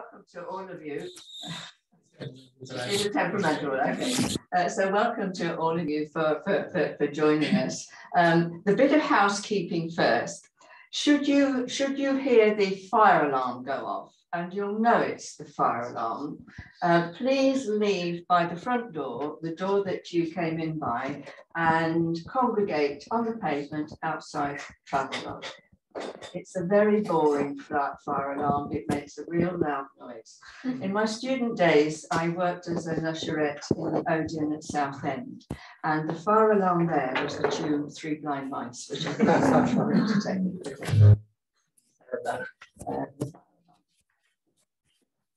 welcome to all of you. It's a temperamental, okay. Uh, so welcome to all of you for, for, for, for joining us. Um, the bit of housekeeping first. Should you, should you hear the fire alarm go off, and you'll know it's the fire alarm, uh, please leave by the front door, the door that you came in by, and congregate on the pavement outside it's a very boring fire alarm. It makes a real loud noise. Hmm. In my student days, I worked as an usherette in the Odeon at Southend, and the fire alarm there was the tune Three Blind Mice, which I think is much more entertaining.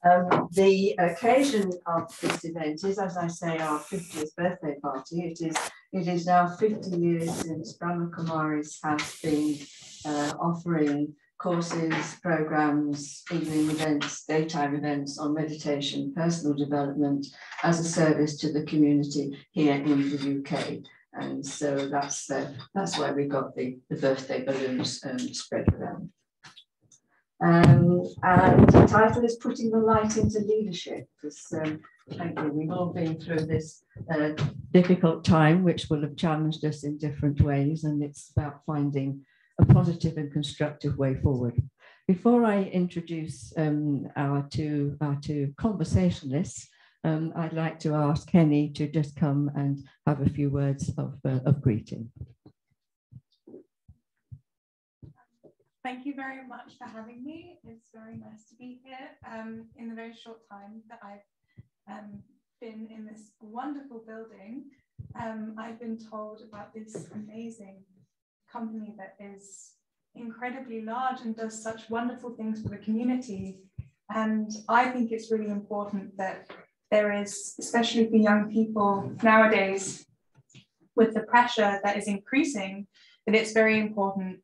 Um, the occasion of this event is, as I say, our 50th birthday party. It is it is now 50 years since Brahma Kumaris has been uh, offering courses, programs, evening events, daytime events on meditation, personal development as a service to the community here in the UK. And so that's uh, that's why we got the, the birthday balloons um, spread around. Um, and the title is Putting the Light into Leadership, because um, thank you, we've all been through this uh, difficult time, which will have challenged us in different ways, and it's about finding a positive and constructive way forward. Before I introduce um, our, two, our two conversationalists, um, I'd like to ask Henny to just come and have a few words of, uh, of greeting. Thank you very much for having me. It's very nice to be here um, in the very short time that I've um, been in this wonderful building. Um, I've been told about this amazing company that is incredibly large and does such wonderful things for the community. And I think it's really important that there is, especially for young people nowadays, with the pressure that is increasing, that it's very important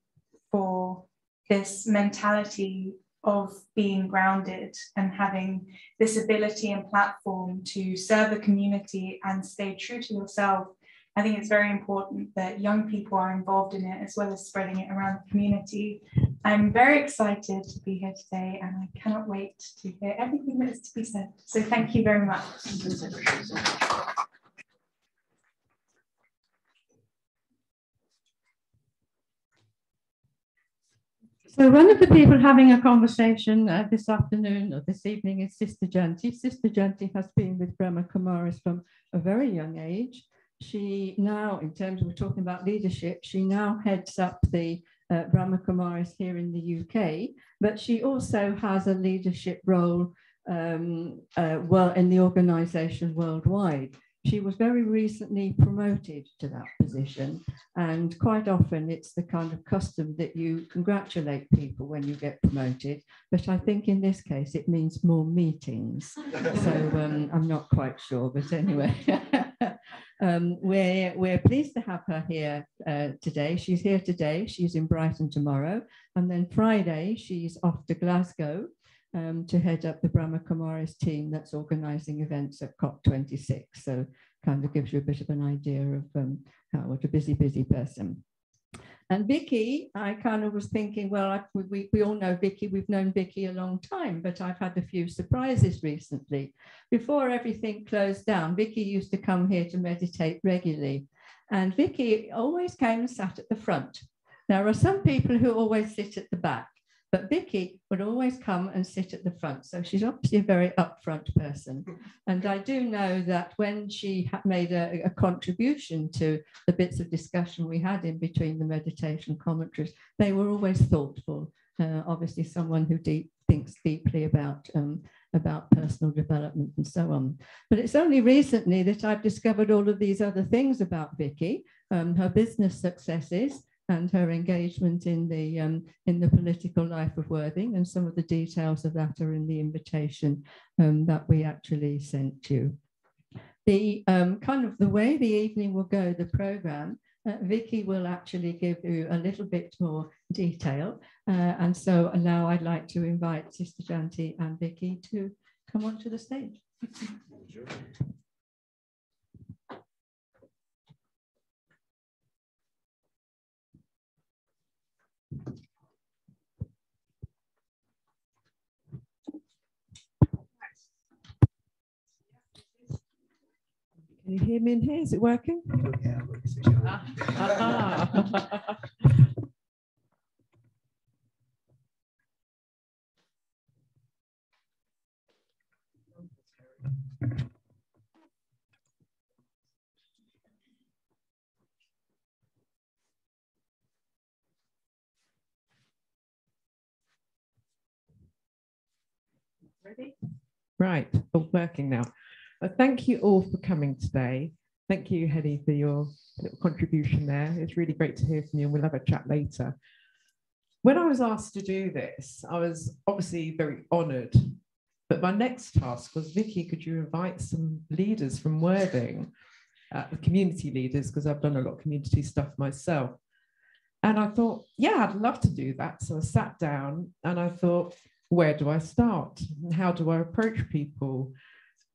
for this mentality of being grounded and having this ability and platform to serve the community and stay true to yourself. I think it's very important that young people are involved in it as well as spreading it around the community. I'm very excited to be here today and I cannot wait to hear everything that is to be said. So thank you very much. So one of the people having a conversation uh, this afternoon or this evening is Sister Jayanti. Sister Jayanti has been with Brahma Kumaris from a very young age. She now, in terms of we're talking about leadership, she now heads up the uh, Brahma Kumaris here in the UK, but she also has a leadership role um, uh, well in the organization worldwide. She was very recently promoted to that position, and quite often it's the kind of custom that you congratulate people when you get promoted. But I think in this case it means more meetings. so um, I'm not quite sure, but anyway. um, we're, we're pleased to have her here uh, today. She's here today. She's in Brighton tomorrow. And then Friday, she's off to Glasgow um, to head up the Brahma Kumaris team that's organising events at COP26. So kind of gives you a bit of an idea of um, how what a busy, busy person. And Vicky, I kind of was thinking, well, I, we, we all know Vicky, we've known Vicky a long time, but I've had a few surprises recently. Before everything closed down, Vicky used to come here to meditate regularly. And Vicky always came and sat at the front. There are some people who always sit at the back. But Vicky would always come and sit at the front. So she's obviously a very upfront person. And I do know that when she made a, a, contribution to the bits of discussion we had in between the meditation commentaries, they were always thoughtful. Uh, obviously, someone who deep, thinks deeply about um, about personal development and so on. But it's only recently that I've discovered all of these other things about Vicky, um, her business successes, and her engagement in the um, in the political life of Worthing, and some of the details of that are in the invitation um, that we actually sent you. The um, kind of the way the evening will go, the program. Uh, Vicky will actually give you a little bit more detail, uh, and so now I'd like to invite Sister Jayanti and Vicky to come onto the stage. Can you hear me in here? Is it working? Yeah, look, it's. Ah. Ready? Right, oh, working now. Thank you all for coming today. Thank you, Henny, for your little contribution there. It's really great to hear from you, and we'll have a chat later. When I was asked to do this, I was obviously very honoured. But my next task was, Vicky, could you invite some leaders from Worthing, uh, community leaders, because I've done a lot of community stuff myself. And I thought, yeah, I'd love to do that. So I sat down and I thought, where do I start? How do I approach people?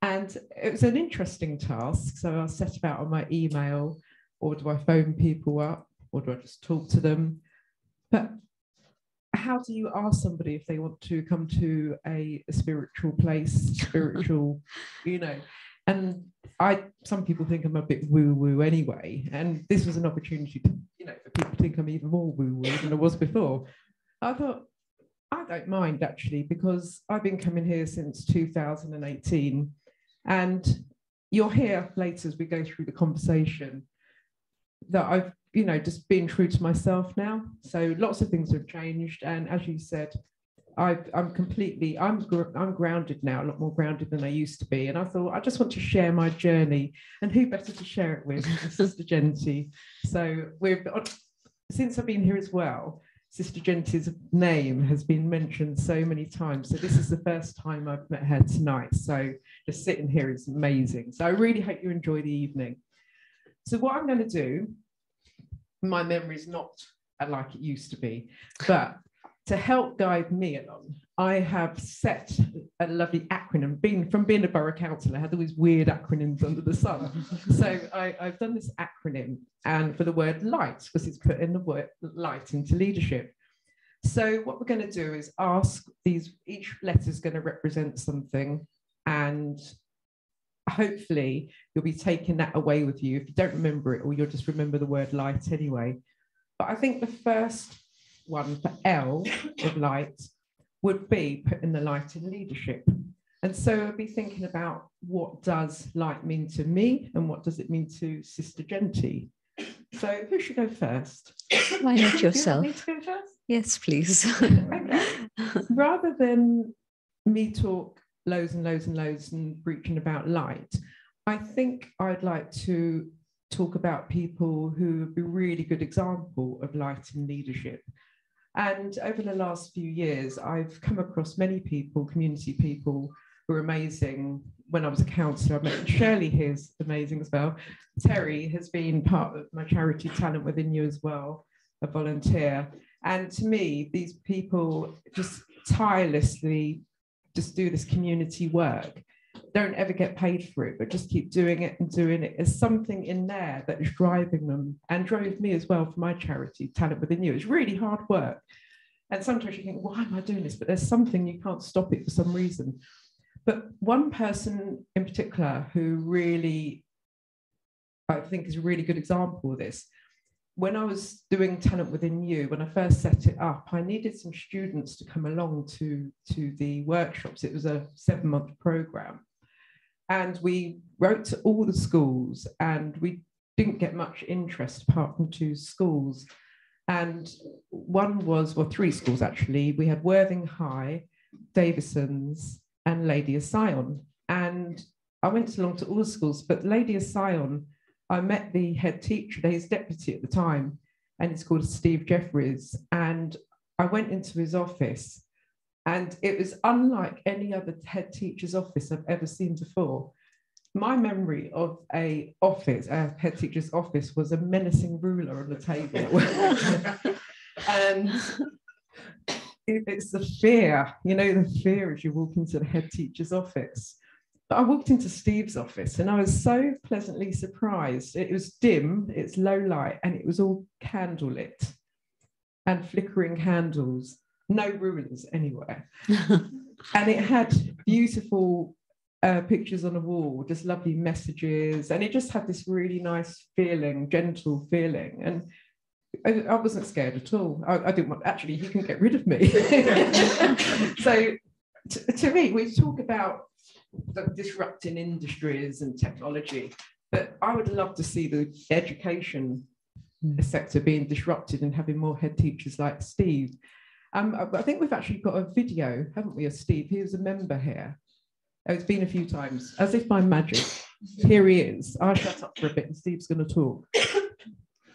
And it was an interesting task. So I set about on my email, or do I phone people up, or do I just talk to them? But how do you ask somebody if they want to come to a, a spiritual place, spiritual, you know? And I, some people think I'm a bit woo woo anyway. And this was an opportunity to, you know, for people to think I'm even more woo woo than I was before. I thought, I don't mind actually, because I've been coming here since 2018. And you'll hear later as we go through the conversation that I've, you know, just been true to myself now. So lots of things have changed. And as you said, i am completely, I'm, I'm grounded now, a lot more grounded than I used to be. And I thought, I just want to share my journey. And who better to share it with Sister Jayanti? So we've, since I've been here as well, Sister Jayanti's name has been mentioned so many times. So this is the first time I've met her tonight. So just sitting here is amazing. So I really hope you enjoy the evening. So what I'm going to do, my memory is not like it used to be, but to help guide me along, I have set a lovely acronym. Being from being a borough councillor, I had all these weird acronyms under the sun. so I, have done this acronym, and for the word light, because it's put in the word light into leadership. So what we're going to do is ask these. Each letter is going to represent something, and hopefully you'll be taking that away with you. If you don't remember it, or you'll just remember the word light anyway. But I think the first one for L of light would be putting the light in leadership. And so I'd be thinking about what does light mean to me and what does it mean to Sister Jayanti. So who should go first? Why not yourself? You go yes, please. okay. Rather than me talk loads and loads and loads and preaching about light, I think I'd like to talk about people who would be really good example of light in leadership. And over the last few years, I've come across many people, community people who are amazing. When I was a counsellor, I met Shirley here's amazing as well. Terry has been part of my charity Talent Within You as well, a volunteer. And to me, these people just tirelessly just do this community work don't ever get paid for it, but just keep doing it and doing it. There's something in there that is driving them and drove me as well for my charity, Talent Within You. It's really hard work. And sometimes you think, why am I doing this? But there's something you can't stop it for some reason. But one person in particular who really, I think, is a really good example of this. When I was doing Talent Within You, when I first set it up, I needed some students to come along to, to the workshops. It was a seven month program. And we wrote to all the schools, and we didn't get much interest apart from two schools. And one was, well, three schools actually. We had Worthing High, Davison's, and Lady of Sion. And I went along to all the schools, but Lady of Sion, I met the head teacher, his deputy at the time, and it's called Steve Jeffries. And I went into his office and it was unlike any other head teacher's office I've ever seen before. My memory of a office, a head teacher's office, was a menacing ruler on the table. and it's the fear, you know, the fear as you walk into the head teacher's office. But I walked into Steve's office and I was so pleasantly surprised. It was dim, it's low light, and it was all candlelit and flickering candles no ruins anywhere. and it had beautiful uh, pictures on a wall, just lovely messages, and it just had this really nice feeling, gentle feeling, and I, I wasn't scared at all. I, I, didn't want actually he can get rid of me. so to, to me, we talk about disrupting industries and technology, but I would love to see the education hmm. sector being disrupted and having more head teachers like Steve. Um, I think we've actually got a video, haven't we, of Steve? He was a member here. Oh, it's been a few times, as if by magic. Here he is. I'll shut up for a bit and Steve's going to talk.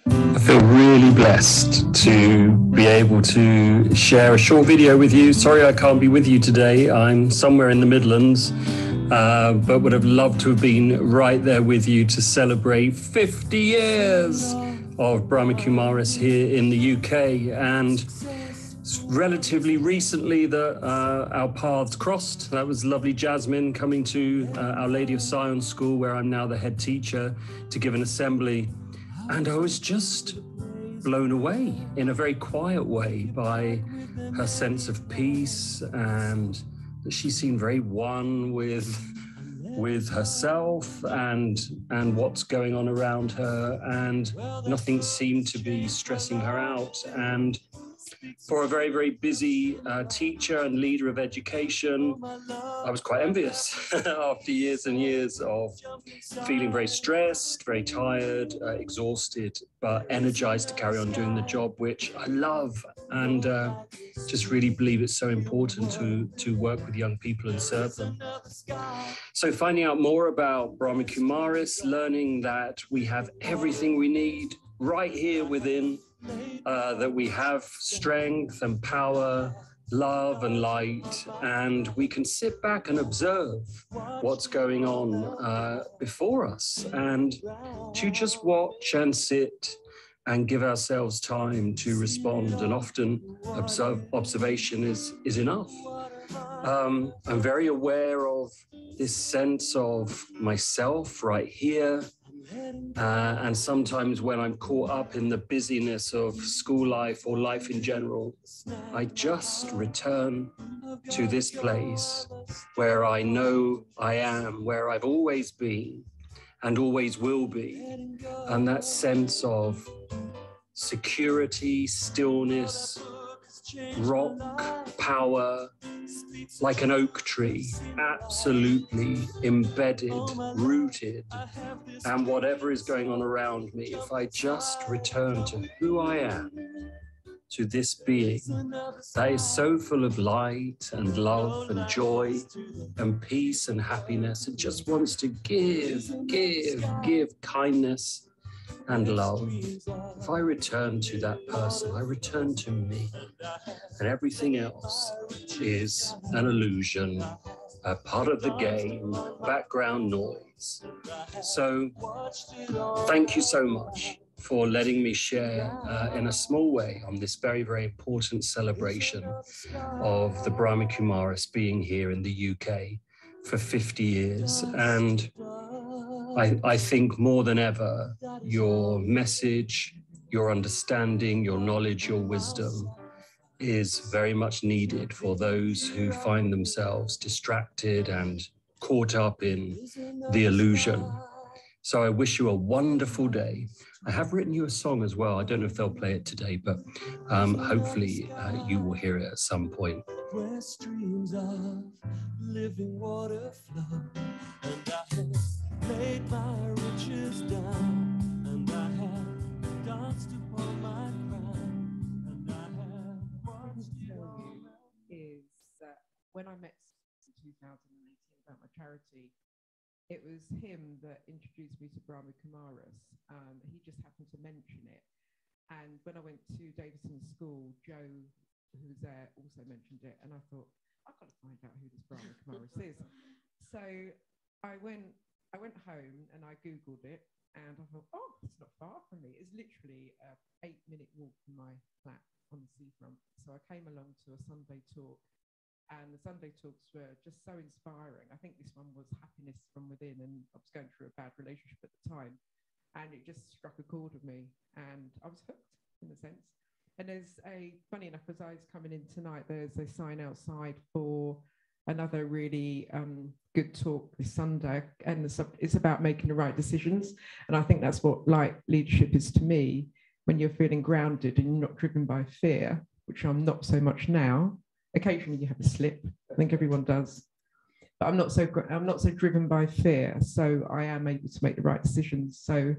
I feel really blessed to be able to share a short video with you. Sorry I can't be with you today. I'm somewhere in the Midlands, uh, but would have loved to have been right there with you to celebrate 50 years of Brahma Kumaris here in the UK. And relatively recently that uh, our paths crossed. That was lovely Jasmine coming to uh, Our Lady of Sion School, where I'm now the head teacher, to give an assembly. And I was just blown away in a very quiet way by her sense of peace and that she seemed very one with with herself and and what's going on around her and nothing seemed to be stressing her out and for a very, very busy uh, teacher and leader of education, I was quite envious after years and years of feeling very stressed, very tired, uh, exhausted, but energized to carry on doing the job, which I love and uh, just really believe it's so important to, to work with young people and serve them. So, finding out more about Brahma Kumaris, learning that we have everything we need right here within uh, that we have strength and power, love and light, and we can sit back and observe what's going on uh, before us and to just watch and sit and give ourselves time to respond. And often observe, observation is, is enough. Um, I'm very aware of this sense of myself right here uh, and sometimes when I'm caught up in the busyness of school life or life in general, I just return to this place where I know I am, where I've always been and always will be. And that sense of security, stillness, rock, power, like an oak tree, absolutely embedded, rooted, and whatever is going on around me, if I just return to who I am, to this being that is so full of light and love and joy and peace and happiness, it just wants to give, give, give kindness and love, if I return to that person, I return to me, and everything else is an illusion, a part of the game, background noise. So, thank you so much for letting me share uh, in a small way on this very, very important celebration of the Brahma Kumaris being here in the UK for 50 years. And I, I think more than ever, your message, your understanding, your knowledge, your wisdom is very much needed for those who find themselves distracted and caught up in the illusion. So I wish you a wonderful day. I have written you a song as well. I don't know if they'll play it today, but um, hopefully uh, you will hear it at some point. Where streams of living water flow, and I laid my riches down, and I have danced upon my and I have you. Is uh, when I met in 2018 about my charity, it was him that introduced me to Brahma Kumaris. Um, he just happened to mention it. And when I went to Davison School, Joe, who was there, also mentioned it. And I thought, I've got to find out who this Brahma Kumaris is. So I went I went home and I Googled it and I thought, oh, it's not far from me. It's literally a eight minute walk from my flat on the seafront. So I came along to a Sunday talk and the Sunday talks were just so inspiring. I think this one was happiness from within and I was going through a bad relationship at the time and it just struck a chord with me and I was hooked in a sense. And there's a, funny enough, as I was coming in tonight, there's a sign outside for another really um, good talk this Sunday, and the sub- it's about making the right decisions. And I think that's what light leadership is to me. When you're feeling grounded and you're not driven by fear, which I'm not so much now. Occasionally you have a slip. I think everyone does, but I'm not so I'm not so driven by fear. So I am able to make the right decisions. So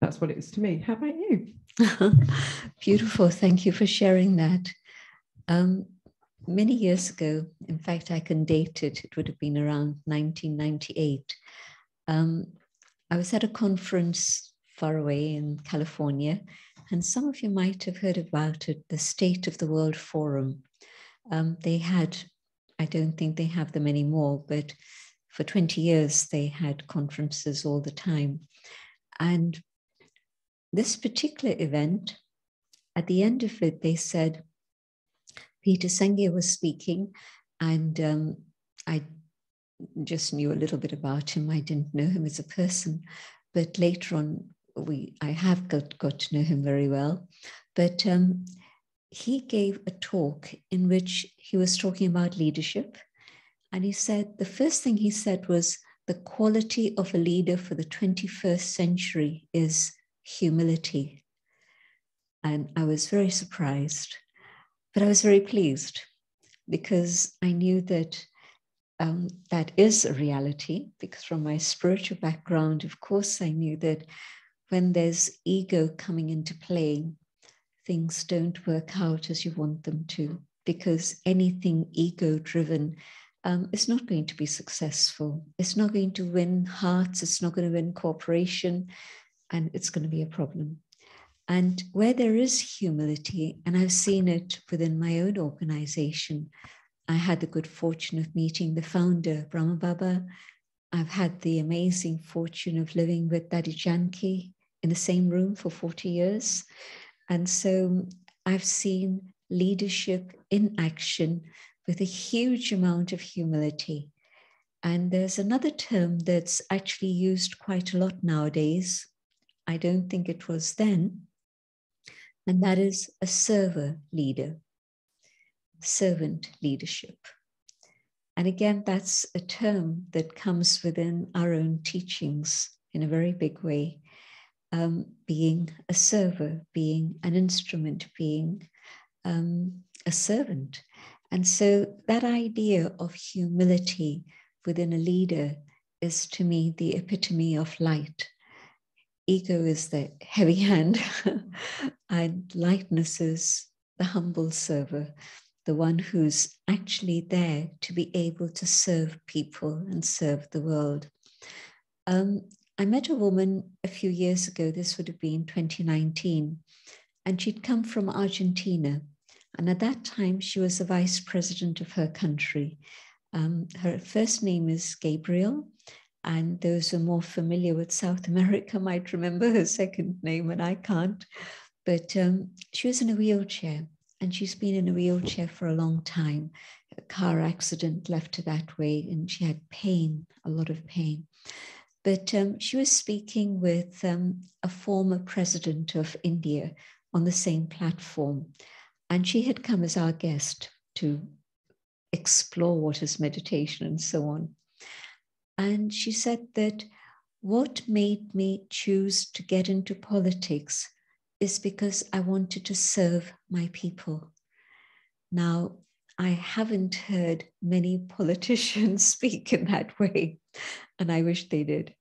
that's what it is to me. How about you? Beautiful. Thank you for sharing that. Um, many years ago, in fact, I can date it, it would have been around 1998. Um, I was at a conference far away in California, and some of you might have heard about it, the State of the World Forum. Um, they had, I don't think they have them anymore, but for 20 years they had conferences all the time. And this particular event, at the end of it, they said, Peter Senge was speaking, and um, I just knew a little bit about him. I didn't know him as a person, but later on, we I have got, got to know him very well. But um, he gave a talk in which he was talking about leadership, and he said the first thing he said was the quality of a leader for the 21st century is humility. And I was very surprised but I was very pleased because I knew that um, that is a reality. Because from my spiritual background, of course, I knew that when there's ego coming into play, things don't work out as you want them to. Because anything ego driven um, is not going to be successful. It's not going to win hearts. It's not going to win cooperation. And it's going to be a problem. And where there is humility, and I've seen it within my own organization, I had the good fortune of meeting the founder, Brahma Baba. I've had the amazing fortune of living with Dadi Janki in the same room for 40 years. And so I've seen leadership in action with a huge amount of humility. And there's another term that's actually used quite a lot nowadays. I don't think it was then, and that is a server leader, servant leadership. And again, that's a term that comes within our own teachings in a very big way. Um, being a server, being an instrument, being um, a servant. And so that idea of humility within a leader is to me the epitome of light ego is the heavy hand, and lightness is the humble server, the one who's actually there to be able to serve people and serve the world. Um, I met a woman a few years ago, this would have been 2019, and she'd come from Argentina. And at that time, she was the vice president of her country. Um, her first name is Gabriel, and those who are more familiar with South America might remember her second name, and I can't. But um, she was in a wheelchair, and she's been in a wheelchair for a long time. A car accident left her that way, and she had pain, a lot of pain. But um, she was speaking with um, a former president of India on the same platform. And she had come as our guest to explore what is meditation and so on. And she said that what made me choose to get into politics is because I wanted to serve my people. Now, I haven't heard many politicians speak in that way, and I wish they did,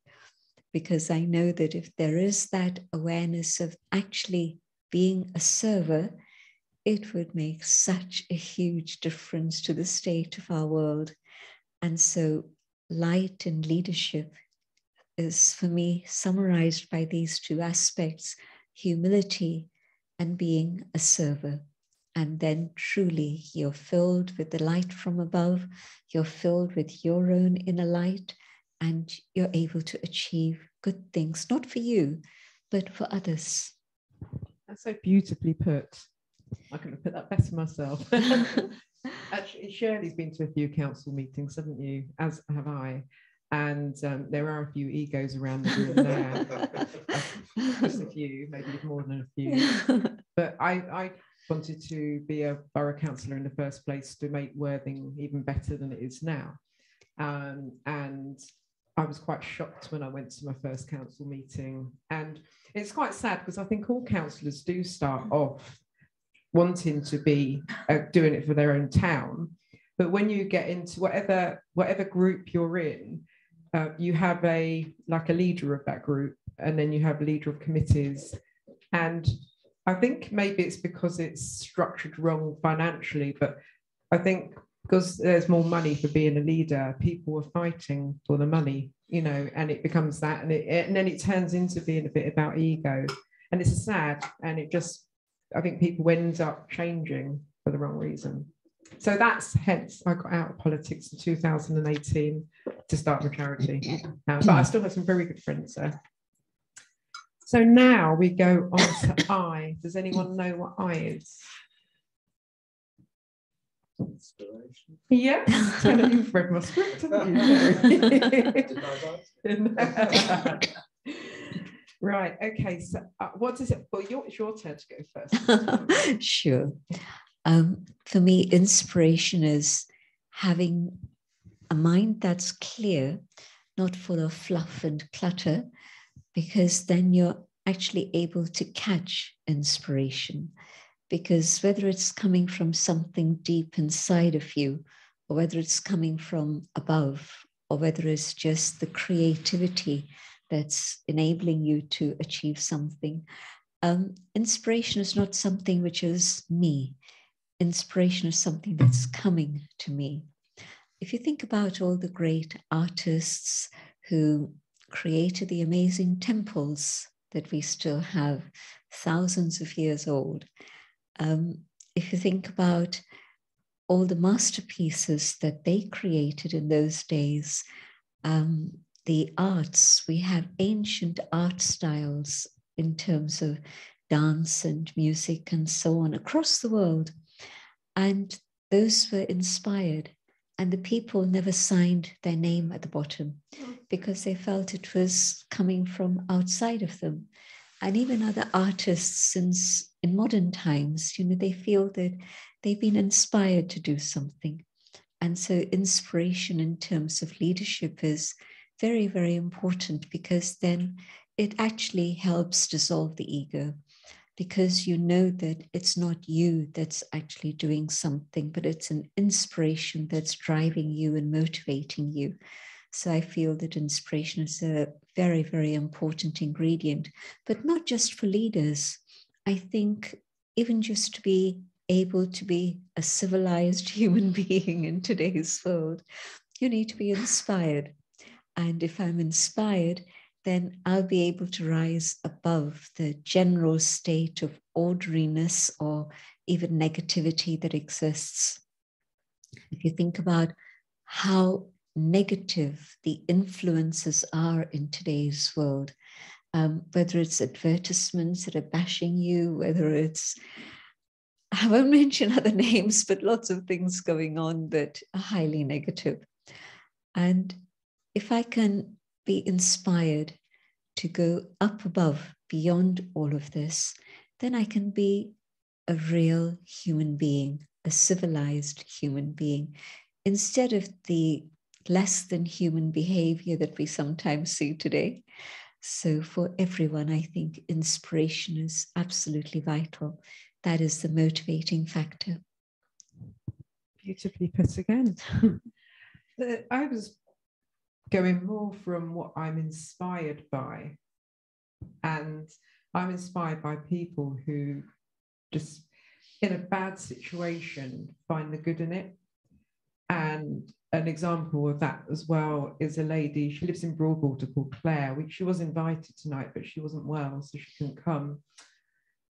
because I know that if there is that awareness of actually being a server, it would make such a huge difference to the state of our world. And so light and leadership is for me summarized by these two aspects humility and being a server. And then truly you're filled with the light from above, you're filled with your own inner light, and you're able to achieve good things, not for you, but for others. That's so beautifully put. I couldn't put that better myself. Actually, Shirley's been to a few council meetings, haven't you? As have I. And um, there are a few egos around the room there. Just a few, maybe more than a few. But I, I wanted to be a borough councillor in the first place to make Worthing even better than it is now. Um, and I was quite shocked when I went to my first council meeting. And it's quite sad because I think all councillors do start off wanting to be uh, doing it for their own town. But when you get into whatever whatever group you're in, uh, you have a like a leader of that group, and then you have a leader of committees. And I think maybe it's because it's structured wrong financially, but I think because there's more money for being a leader, people are fighting for the money, you know, and it becomes that, and, it, and then it turns into being a bit about ego, and it's sad, and it just, I think people end up changing for the wrong reason. So that's hence I got out of politics in 2018 to start a charity, uh, but I still have some very good friends there. So now we go on to I. Does anyone know what I is? inspiration. Yeah, you've read my script, haven't you? right. Okay. So, uh, what is it? Well, your, it's your turn to go first. sure. Um, for me, inspiration is having a mind that's clear, not full of fluff and clutter, because then you're actually able to catch inspiration because whether it's coming from something deep inside of you, or whether it's coming from above, or whether it's just the creativity that's enabling you to achieve something, um, inspiration is not something which is me. Inspiration is something that's coming to me. If you think about all the great artists who created the amazing temples that we still have, thousands of years old, um, if you think about all the masterpieces that they created in those days, um, the arts, we have ancient art styles in terms of dance and music and so on across the world. And those were inspired. And the people never signed their name at the bottom because they felt it was coming from outside of them. And even other artists since in modern times, you know, they feel that they've been inspired to do something. And so, inspiration in terms of leadership is very, very important because then it actually helps dissolve the ego because you know that it's not you that's actually doing something, but it's an inspiration that's driving you and motivating you. So I feel that inspiration is a very, very important ingredient, but not just for leaders. I think even just to be able to be a civilized human being in today's world, you need to be inspired. And if I'm inspired, then I'll be able to rise above the general state of ordinariness or even negativity that exists. If you think about how negative the influences are in today's world, um, whether it's advertisements that are bashing you, whether it's, I won't mention other names, but lots of things going on that are highly negative. And if I can be inspired to go up above, beyond all of this, then I can be a real human being, a civilized human being, instead of the less than human behavior that we sometimes see today. So, for everyone, I think inspiration is absolutely vital. That is the motivating factor. Beautifully put again. I was going more from what I'm inspired by. And I'm inspired by people who just in a bad situation find the good in it. And an example of that as well is a lady, she lives in Broadwater called Claire. she was invited tonight, but she wasn't well, so she couldn't come.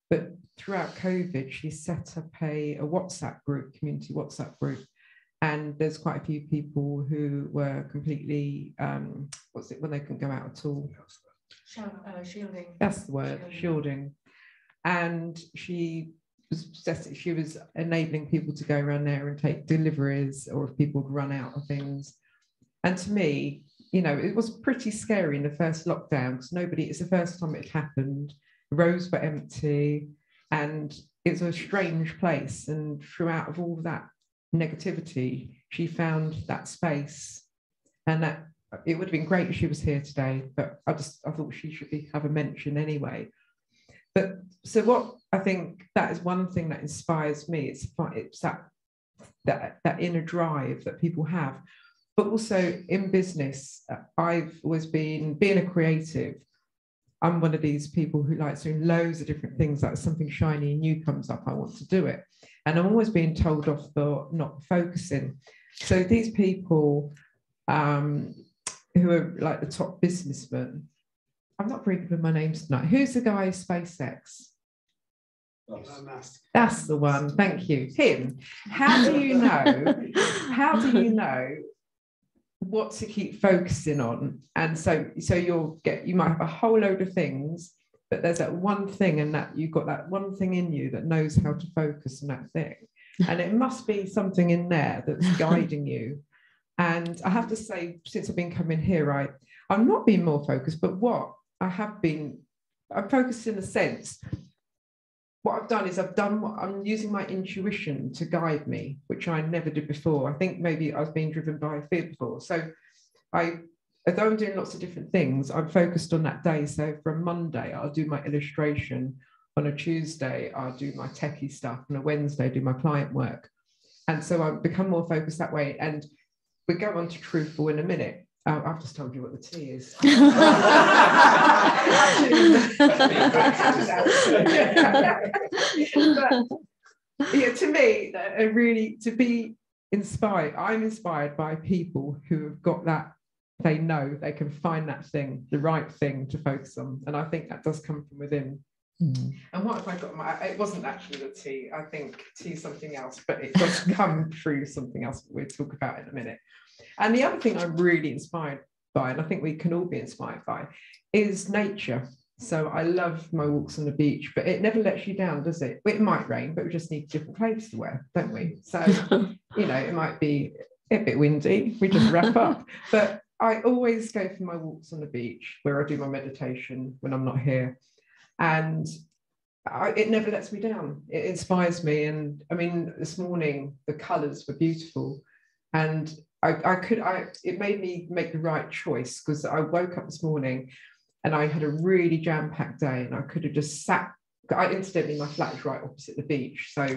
But throughout COVID, she set up a, a WhatsApp group, community WhatsApp group. And there's quite a few people who were completely, um, what's it, when they couldn't go out at all? Uh, shielding. That's the word, shielding. shielding. And she was she was enabling people to go around there and take deliveries or if people would run out of things and to me you know it was pretty scary in the first lockdown because nobody it's the first time it happened roads were empty And it's a strange place. And throughout of all that negativity, she found that space. And that it would have been great if she was here today, but I just I thought she should be have a mention anyway. But so what I think that is one thing that inspires me. It's it's that that that inner drive that people have. But also in business, uh, I've always been being a creative. I'm one of these people who likes doing loads of different things. Like something shiny and new comes up, I want to do it. And I'm always being told off for not focusing. So these people um, who are like the top businessmen, I'm not with my names tonight. Who's the guy SpaceX? That's the one. Thank you. Him. How do you know? how do you know what to keep focusing on? And so, so you'll get. You might have a whole load of things, but there's that one thing, and that you've got that one thing in you that knows how to focus on that thing, and it must be something in there that's guiding you. And I have to say, since I've been coming here, I I'm not being more focused, but what I have been, I'm focused in a sense what I've done is I've done what I'm using my intuition to guide me, which I never did before. I think maybe I was being driven by fear before. So I, although I'm doing lots of different things, I'm focused on that day. So for a Monday, I'll do my illustration. On a Tuesday, I'll do my techie stuff. On a Wednesday, I do my client work. And so I've become more focused that way. And we go on to truthful in a minute. Oh, I've just told you what the tea is. but, yeah, to me, uh, really to be inspired, I'm inspired by people who have got that. They know they can find that thing, the right thing to focus on, and I think that does come from within. Mm. And what have I got? My it wasn't actually the tea. I think tea something else, but it does come through something else we'll talk about in a minute. And the other thing I'm really inspired by, and I think we can all be inspired by, is nature. So I love my walks on the beach, but it never lets you down, does it? It might rain, but we just need different clothes to wear, don't we? So, you know, it might be a bit windy. We just wrap up. But I always go for my walks on the beach where I do my meditation when I'm not here. And I, it never lets me down. It inspires me. And I mean, this morning, the colors were beautiful. And I, I could I it made me make the right choice because I woke up this morning and I had a really jam-packed day and I could have just sat I incidentally my flat is right opposite the beach so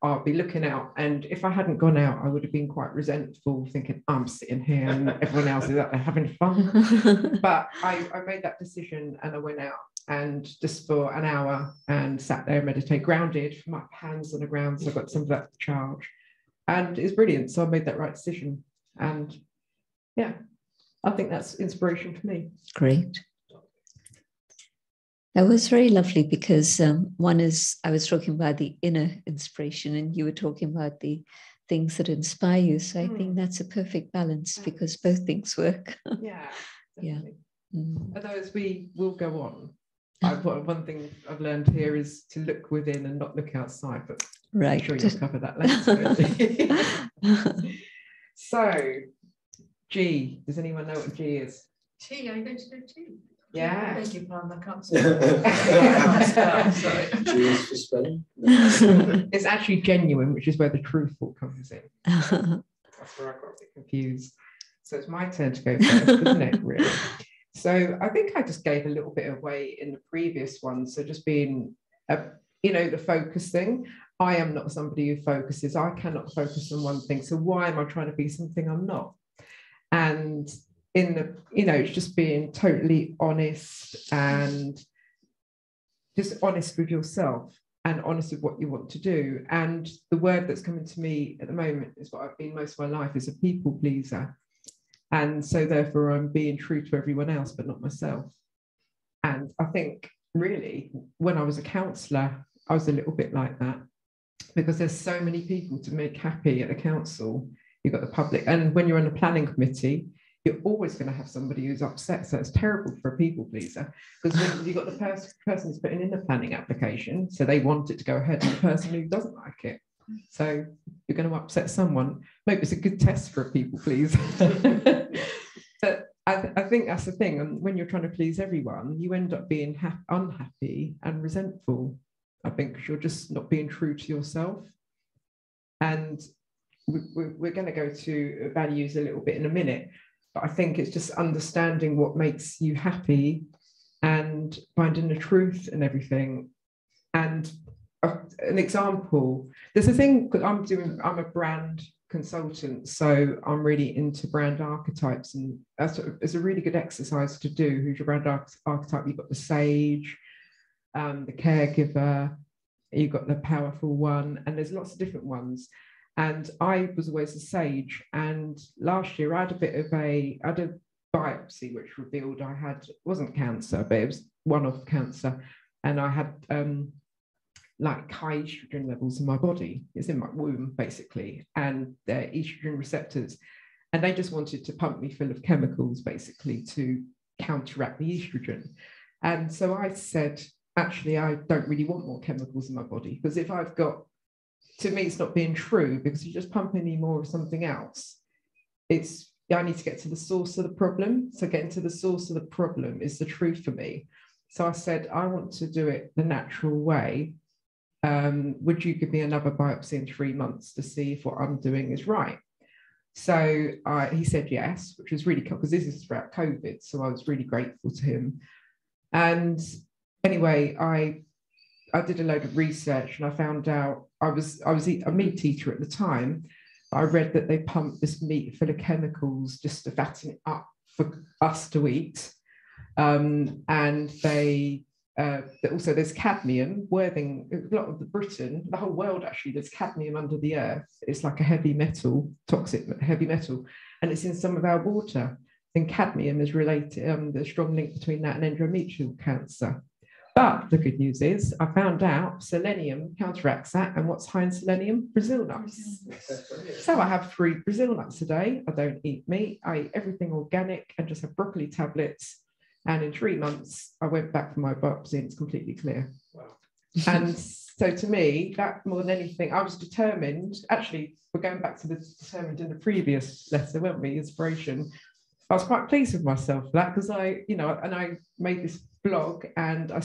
I'll be looking out and if I hadn't gone out I would have been quite resentful thinking I'm sitting here and everyone else is out there having fun but I, I made that decision and I went out and just for an hour and sat there and meditate grounded my hands on the ground so I got some of that charge and it's brilliant so I made that right decision and yeah, I think that's inspiration for me. Great. That was very lovely because um, one is I was talking about the inner inspiration, and you were talking about the things that inspire you. So I mm. think that's a perfect balance because both things work. yeah, yeah. Mm. Although as we will go on, I've, one thing I've learned here is to look within and not look outside. But right, I'm sure you'll cover that later. So, G. Does anyone know what G is? T. Are you going to do T? Yeah. Thank you, pardon. I can't G is for spelling. it's actually genuine, which is where the truthful comes in. That's where I got a bit confused. So it's my turn to go first, isn't it? Really. So I think I just gave a little bit away in the previous one. So just being, a, you know, the focus thing. I am not somebody who focuses. I cannot focus on one thing. So why am I trying to be something I'm not? And in the, you know, it's just being totally honest and just honest with yourself and honest with what you want to do. And the word that's coming to me at the moment is what I've been most of my life is a people pleaser. And so therefore I'm being true to everyone else, but not myself. And I think really when I was a counsellor, I was a little bit like that because there's so many people to make happy at the council. You've got the public, and when you're on the planning committee, you're always going to have somebody who's upset. So it's terrible for a people pleaser because you've got the pers- person who's putting in the planning application, so they want it to go ahead, and the person who doesn't like it. So you're going to upset someone. Maybe it's a good test for a people pleaser. but I, th- I, think that's the thing. And when you're trying to please everyone, you end up being ha- unhappy and resentful I think you're just not being true to yourself. And we're going to go to values a little bit in a minute, I think it's just understanding what makes you happy and finding the truth and everything. And an example, there's a thing I'm doing, I'm a brand consultant, so I'm really into brand archetypes, and that's a, it's a really good exercise to do. Who's your brand archetype? You've got the sage, um, the caregiver, you've got the powerful one, and there's lots of different ones. And I was always a sage. And last year I had a bit of a, I had a biopsy which revealed I had wasn't cancer, but it was one-off cancer, and I had um, like high estrogen levels in my body. It's in my womb basically, and they're estrogen receptors, and they just wanted to pump me full of chemicals basically to counteract the estrogen. And so I said, actually, I don't really want more chemicals in my body because if I've got, to me, it's not being true because you just pump any more of something else. It's I need to get to the source of the problem. So getting to the source of the problem is the truth for me. So I said, I want to do it the natural way. Um, would you give me another biopsy in three months to see if what I'm doing is right? So uh, he said yes, which was really cool because this is throughout COVID. So I was really grateful to him. And anyway, I I did a load of research and I found out I was I was a meat eater at the time, I read that they pump this meat full of chemicals just to fatten it up for us to eat. Um, and they uh, also there's cadmium. Worthing, a lot of the Britain, the whole world actually, there's cadmium under the earth. It's like a heavy metal, toxic heavy metal, and it's in some of our water. And cadmium is related. Um, there's a strong link between that and endometrial cancer. But the good news is I found out selenium counteracts that. And what's high in selenium? Brazil nuts. So I have three Brazil nuts a day. I don't eat meat. I eat everything organic and just have broccoli tablets. And in three months, I went back for my biopsy and it's completely clear. Wow. and so to me, that more than anything, I was determined. Actually, we're going back to the determined in the previous letter, weren't we? Inspiration. I was quite pleased with myself for that because I, you know, and I made this blog and I,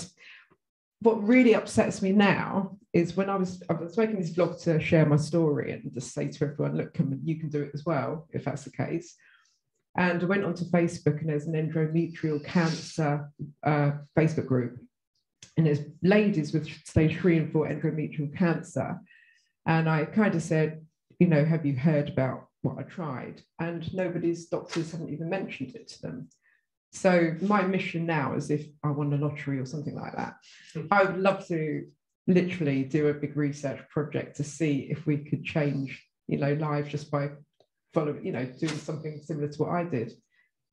what really upsets me now is when I was I was making this blog to share my story and just say to everyone, look, you can do it as well if that's the case. And I went onto Facebook and there's an endometrial cancer uh, Facebook group, and there's ladies with stage three and four endometrial cancer. And I kind of said, you know, have you heard about what I tried? And nobody's doctors haven't even mentioned it to them. So my mission now is if I won the lottery or something like that. I would love to literally do a big research project to see if we could change, you know, lives just by following, you know, doing something similar to what I did.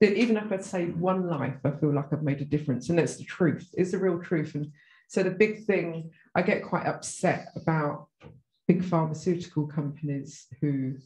Even if I'd saved one life, I feel like I've made a difference. And that's the truth. It's the real truth. And so the big thing, I get quite upset about big pharmaceutical companies who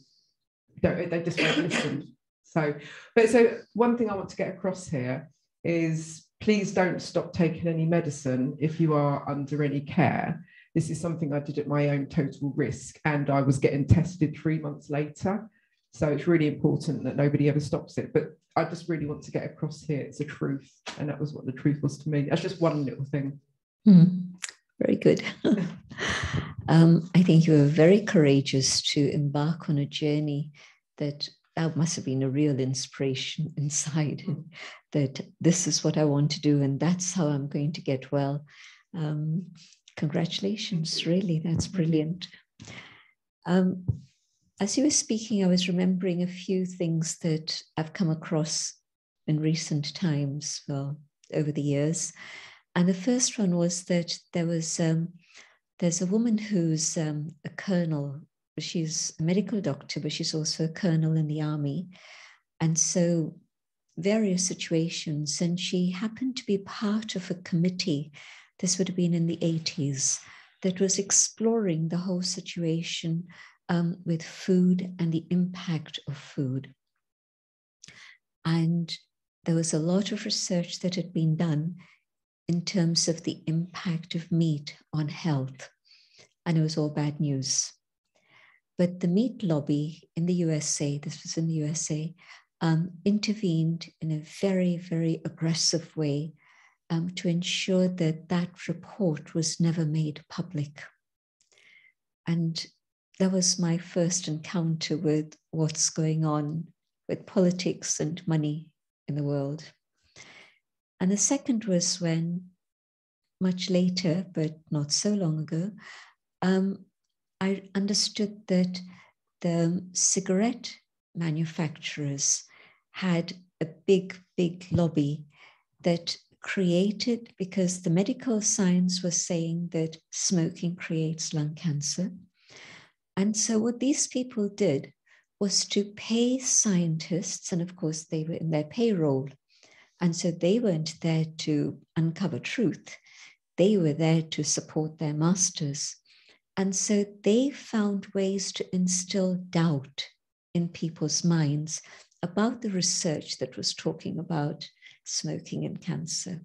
don't, they just won't listen so, but so one thing I want to get across here is please don't stop taking any medicine if you are under any care. This is something I did at my own total risk, and I was getting tested three months later. So it's really important that nobody ever stops it. But I just really want to get across here it's the truth. And that was what the truth was to me. That's just one little thing. Mm, very good. um, I think you were very courageous to embark on a journey that that must have been a real inspiration inside mm. that this is what I want to do and that's how I'm going to get well. Um, congratulations, really, that's brilliant. Um, as you were speaking, I was remembering a few things that I've come across in recent times, well, over the years. And the first one was that there was um, there's a woman who's um, a colonel she's a medical doctor, but she's also a colonel in the army. And so, various situations. And she happened to be part of a committee, this would have been in the 80s, that was exploring the whole situation um, with food and the impact of food. And there was a lot of research that had been done in terms of the impact of meat on health. And it was all bad news. But the meat lobby in the USA, this was in the USA, um, intervened in a very, very aggressive way um, to ensure that that report was never made public. And that was my first encounter with what's going on with politics and money in the world. And the second was when, much later, but not so long ago, um, I understood that the cigarette manufacturers had a big, big lobby that created because the medical science was saying that smoking creates lung cancer. And so, what these people did was to pay scientists, and of course, they were in their payroll. And so, they weren't there to uncover truth, they were there to support their masters. And so, they found ways to instill doubt in people's minds about the research that was talking about smoking and cancer.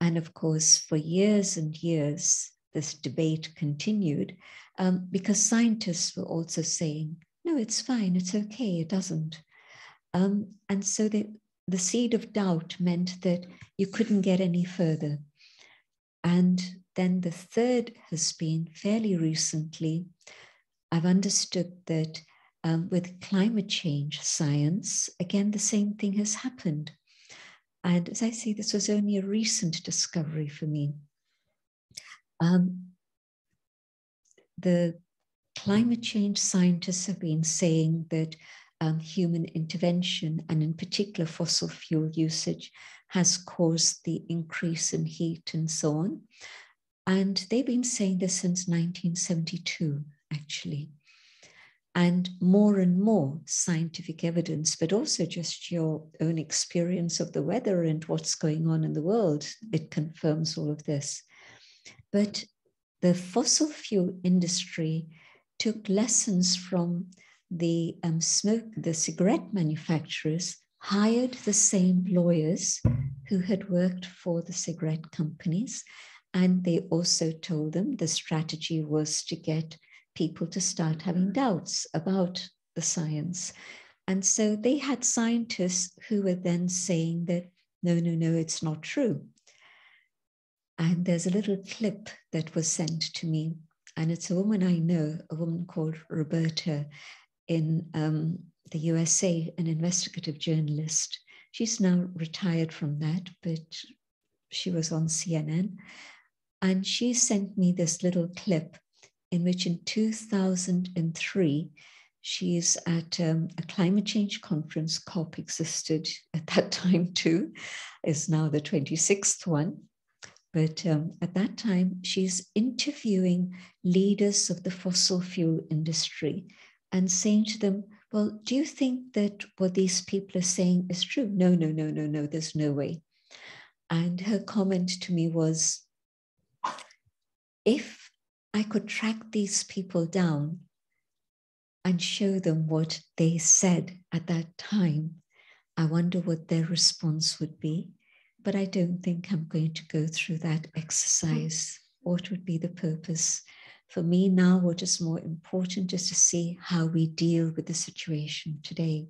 And of course, for years and years, this debate continued um, because scientists were also saying, no, it's fine, it's okay, it doesn't. Um, and so the, the seed of doubt meant that you couldn't get any further. And then the third has been fairly recently, I've understood that um, with climate change science, again, the same thing has happened. And as I say, this was only a recent discovery for me. Um, the climate change scientists have been saying that um, human intervention, and in particular fossil fuel usage, has caused the increase in heat and so on. And they've been saying this since 1972, actually and more and more scientific evidence, but also just your own experience of the weather and what's going on in the world, it confirms all of this. But the fossil fuel industry took lessons from the um, smoke, the cigarette manufacturers hired the same lawyers who had worked for the cigarette companies. And they also told them the strategy was to get people to start having doubts about the science. And so they had scientists who were then saying that, no, no, no, it's not true. And there's a little clip that was sent to me, and it's a woman I know, a woman called Roberta in um, the USA, an investigative journalist. She's now retired from that, but she was on CNN. And she sent me this little clip in which in 2003, she's at um, a climate change conference, COP existed at that time too, is now the 26th one. But um, at that time, she's interviewing leaders of the fossil fuel industry and saying to them, Well, do you think that what these people are saying is true? No, no, no, no, no, there's no way. And her comment to me was, If I could track these people down and show them what they said at that time. I wonder what their response would be. But I don't think I'm going to go through that exercise. What would be the purpose? For me now, what is more important is to see how we deal with the situation today.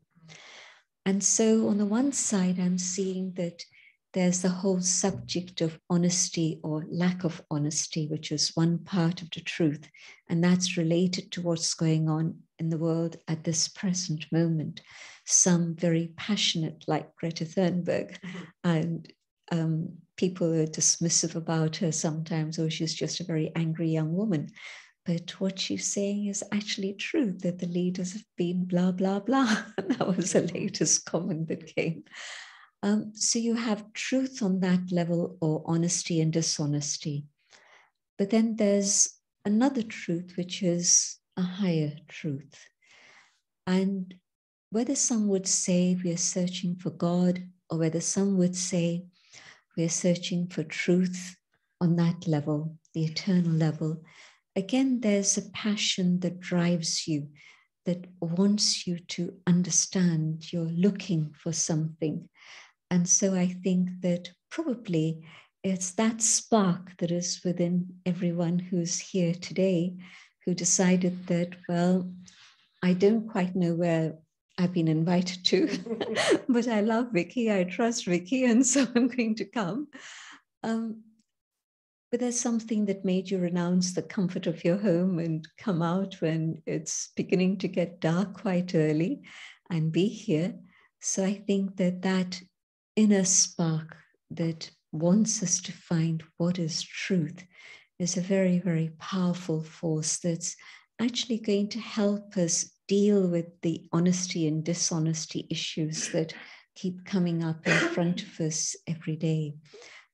And so, on the one side, I'm seeing that there's the whole subject of honesty or lack of honesty, which is one part of the truth. And that's related to what's going on in the world at this present moment. Some very passionate, like Greta Thunberg, mm-hmm. and um, people are dismissive about her sometimes, or she's just a very angry young woman. But what she's saying is actually true that the leaders have been blah, blah, blah. that was the latest comment that came. Um, so you have truth on that level, or honesty and dishonesty. But then there's another truth, which is a higher truth. And whether some would say we are searching for God, or whether some would say we are searching for truth on that level, the eternal level, again, there's a passion that drives you, that wants you to understand. You're looking for something. And so I think that probably it's that spark that is within everyone who's here today who decided that, well, I don't quite know where I've been invited to, but I love Vicky, I trust Vicky, and so I'm going to come. Um, but there's something that made you renounce the comfort of your home and come out when it's beginning to get dark quite early and be here. So I think that that inner spark that wants us to find what is truth is a very, very powerful force that's actually going to help us deal with the honesty and dishonesty issues that keep coming up in front of us every day.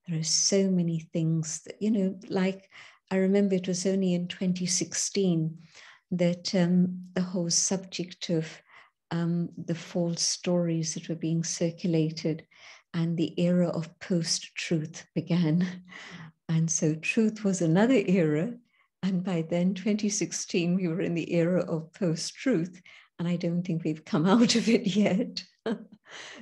There are so many things that, you know, like I remember it was only in 2016 that um, the whole subject of um, the false stories that were being circulated and the era of post truth began. And so truth was another era. And by then, 2016, we were in the era of post truth. And I don't think we've come out of it yet.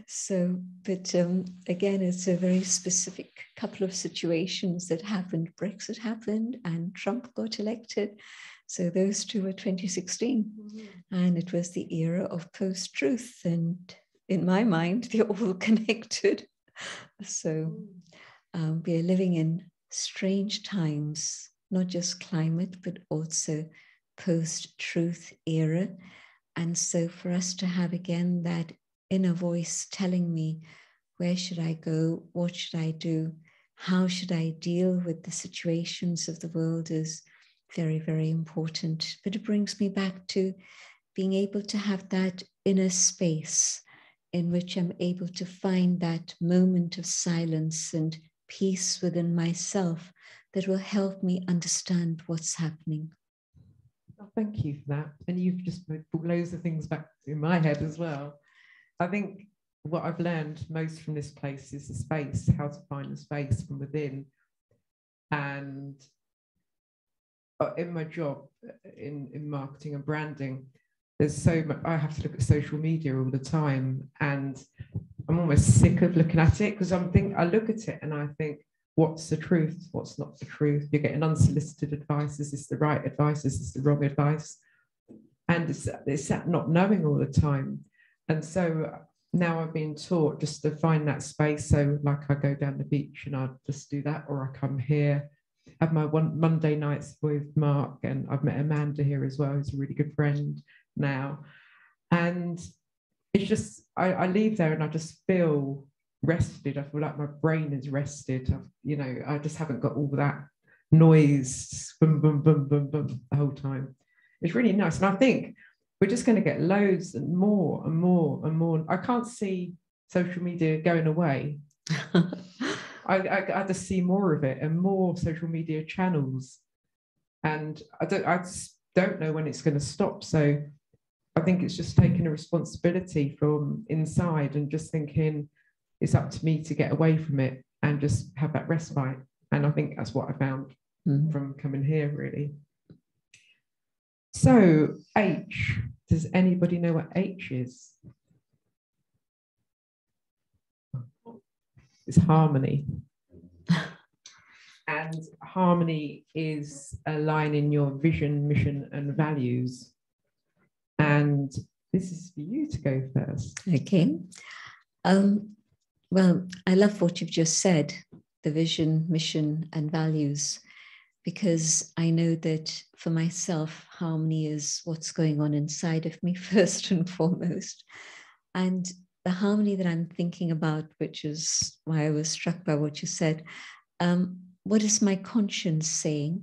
so, but um, again, it's a very specific couple of situations that happened. Brexit happened and Trump got elected. So those two were 2016. Mm-hmm. And it was the era of post truth. And in my mind, they're all connected. So um, we are living in strange times, not just climate, but also post truth era. And so for us to have again that inner voice telling me, where should I go? What should I do? How should I deal with the situations of the world is very, very important. But it brings me back to being able to have that inner space in which I'm able to find that moment of silence and peace within myself that will help me understand what's happening. Oh, thank you for that. And you've just put loads of things back in my head as well. I think what I've learned most from this place is the space, how to find the space from within. And uh, in my job in, in marketing and branding, there's so much, I have to look at social media all the time. And I'm almost sick of looking at it because I'm think I look at it and I think, what's the truth? What's not the truth? You're getting unsolicited advice. Is this the right advice? Is this the wrong advice? And it's, it's that not knowing all the time. And so now I've been taught just to find that space. So, like, I go down the beach and I just do that, or I come here, have my one Monday nights with Mark, and I've met Amanda here as well, who's a really good friend now. And it's just, I, I leave there and I just feel rested. I feel like my brain is rested. I've, you know, I just haven't got all that noise, boom, boom, boom, boom, boom, the whole time. It's really nice. And I think we're just going to get loads and more and more and more. I can't see social media going away. I, I, I, just see more of it and more social media channels. And I don't, I just don't know when it's going to stop. So I think it's just taking a responsibility from inside and just thinking it's up to me to get away from it and just have that respite. And I think that's what I found mm. from coming here, really. So, H, does anybody know what H is? It's harmony. and harmony is aligning your vision, mission, and values. And this is for you to go first. Okay. Um, well, I love what you've just said the vision, mission, and values, because I know that for myself, harmony is what's going on inside of me, first and foremost. And the harmony that I'm thinking about, which is why I was struck by what you said, um, what is my conscience saying?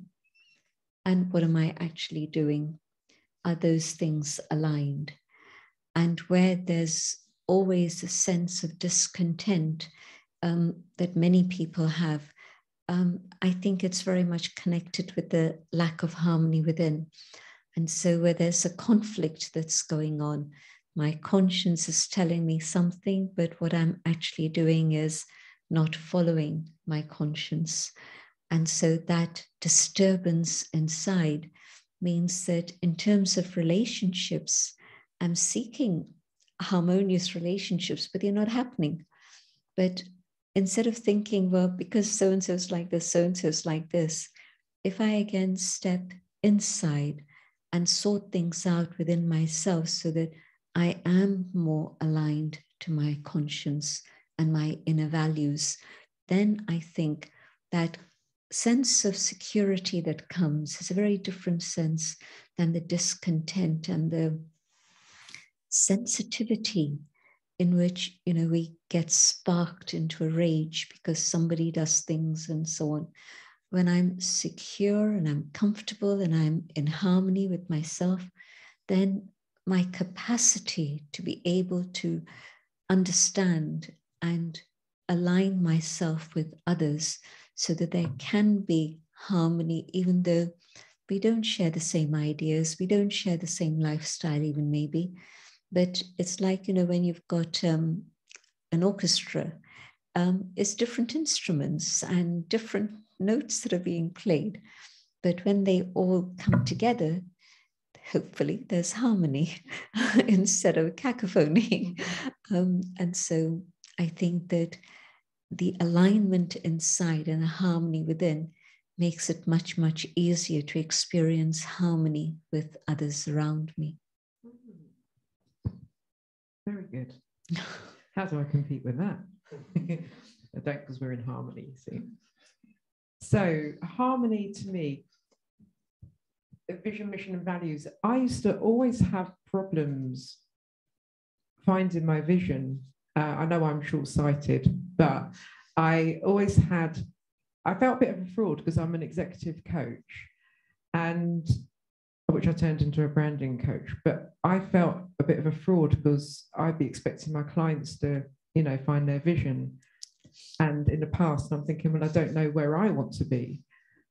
And what am I actually doing? Are those things aligned? And where there's always a sense of discontent um, that many people have, um, I think it's very much connected with the lack of harmony within. And so, where there's a conflict that's going on, my conscience is telling me something, but what I'm actually doing is not following my conscience. And so, that disturbance inside means that in terms of relationships, I'm seeking harmonious relationships, but they're not happening. But instead of thinking, well, because so and so's like this, so and so's like this, if I again step inside and sort things out within myself so that I am more aligned to my conscience and my inner values, then I think that sense of security that comes. Is a very different sense than the discontent and the sensitivity in which you know we get sparked into a rage because somebody does things and so on. When i'm secure and i'm comfortable and i'm in harmony with myself then my capacity to be able to understand and align myself with others so that there can be harmony, even though we don't share the same ideas, we don't share the same lifestyle, even maybe. But it's like, you know, when you've got um, an orchestra, um, it's different instruments and different notes that are being played. But when they all come together, hopefully there's harmony instead of cacophony. Um, and so I think that the alignment inside and the harmony within makes it much, much easier to experience harmony with others around me. Very good. How do I compete with that? I don't because we're in harmony, see. So, harmony to me, vision, mission, and values. I used to always have problems finding my vision uh, I know I'm short sighted, but I always had, I felt a bit of a fraud because I'm an executive coach and which I turned into a branding coach. But I felt a bit of a fraud because I'd be expecting my clients to, you know, find their vision. And in the past, I'm thinking, well, I don't know where I want to be.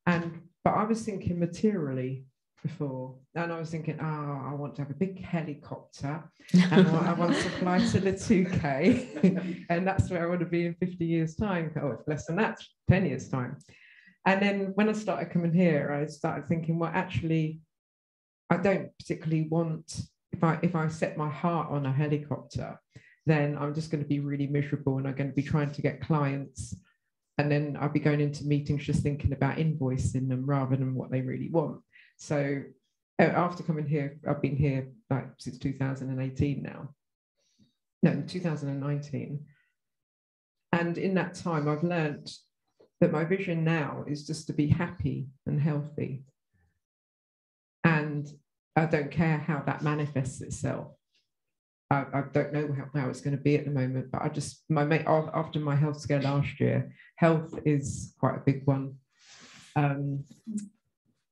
And but I was thinking materially, before. And I was thinking, oh, I want to have a big helicopter and I want to fly to the 2K. and that's where I want to be in 50 years' time. Oh, it's less than that, 10 years' time. And then when I started coming here, I started thinking, well, actually, I don't particularly want, if I if I set my heart on a helicopter, then I'm just going to be really miserable and I'm going to be trying to get clients. And then I'll be going into meetings just thinking about invoicing them rather than what they really want. So uh, after coming here, I've been here like since 2018 now. No, 2019. And in that time, I've learned that my vision now is just to be happy and healthy. And I don't care how that manifests itself. I, I don't know how, how, it's going to be at the moment, but I just, my mate, after my health scare last year, health is quite a big one. Um,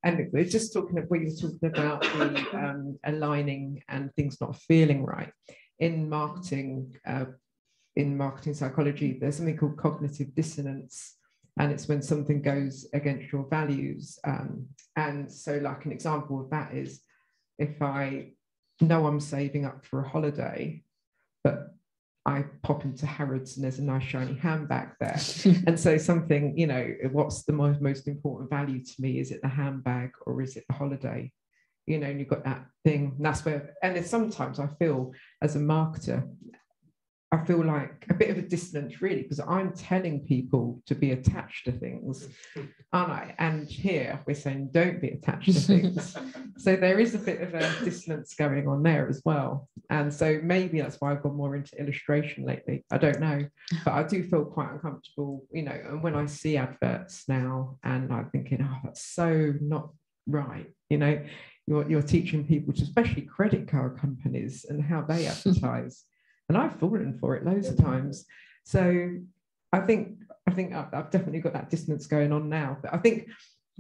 and we're just talking about, we were talking about the um, aligning and things not feeling right in marketing uh, in marketing psychology there's something called cognitive dissonance and it's when something goes against your values um, and so like an example of that is if i know i'm saving up for a holiday but I pop into Harrods and there's a nice shiny handbag there. and so something, you know, what's the most, most important value to me? Is it the handbag or is it the holiday? You know, and you've got that thing. And that's where, and it's sometimes I feel as a marketer, I feel like a bit of a dissonance, really, because I'm telling people to be attached to things, aren't I? And here we're saying don't be attached to things. so there is a bit of a dissonance going on there as well. And so maybe that's why I've gone more into illustration lately. I don't know, but I do feel quite uncomfortable, you know. And when I see adverts now, and I'm thinking, oh, that's so not right, you know. You're, you're teaching people, to, especially credit card companies, and how they advertise and I've fallen for it loads of times. So I think I think I've definitely got that dissonance going on now. But I think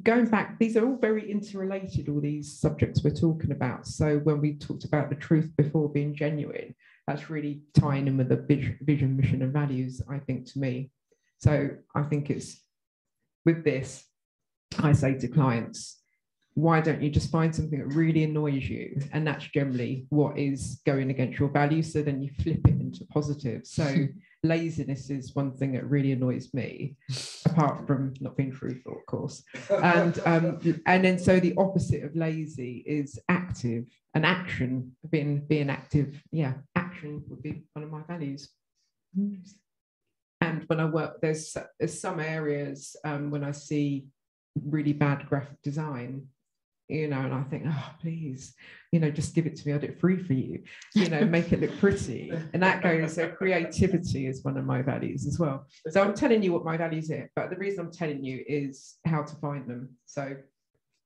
going back, these are all very interrelated. All these subjects we're talking about. So when we talked about the truth before being genuine, that's really tying in with the vision, mission, and values. I think to me. So I think it's with this. I say to clients, why don't you just find something that really annoys you? And that's generally what is going against your values. So then you flip it into positive. So laziness is one thing that really annoys me, apart from not being truthful, of course. And um, and then so the opposite of lazy is active and action. Being being active, yeah, action would be one of my values. And when I work, there's there's some areas um, when I see really bad graphic design you know, and I think, oh, please, you know, just give it to me, I'll do it free for you, you know, make it look pretty. And that goes, so creativity is one of my values as well. So I'm telling you what my values are, but the reason I'm telling you is how to find them. So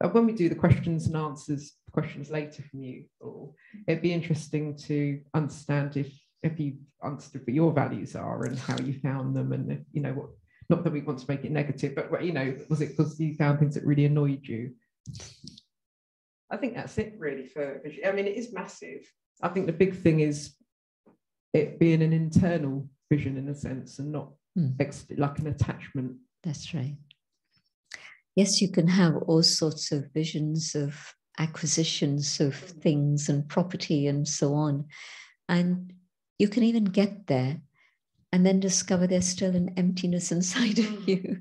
uh, when we do the questions and answers questions later from you all, it'd be interesting to understand if if you understood what your values are and how you found them and if, you know what not that we want to make it negative but you know was it because you found things that really annoyed you I think that's it really for, I mean, it is massive. I think the big thing is it being an internal vision in a sense and not mm. ex- like an attachment. That's right. Yes, you can have all sorts of visions of acquisitions of things and property and so on. And you can even get there and then discover there's still an emptiness inside of mm. you.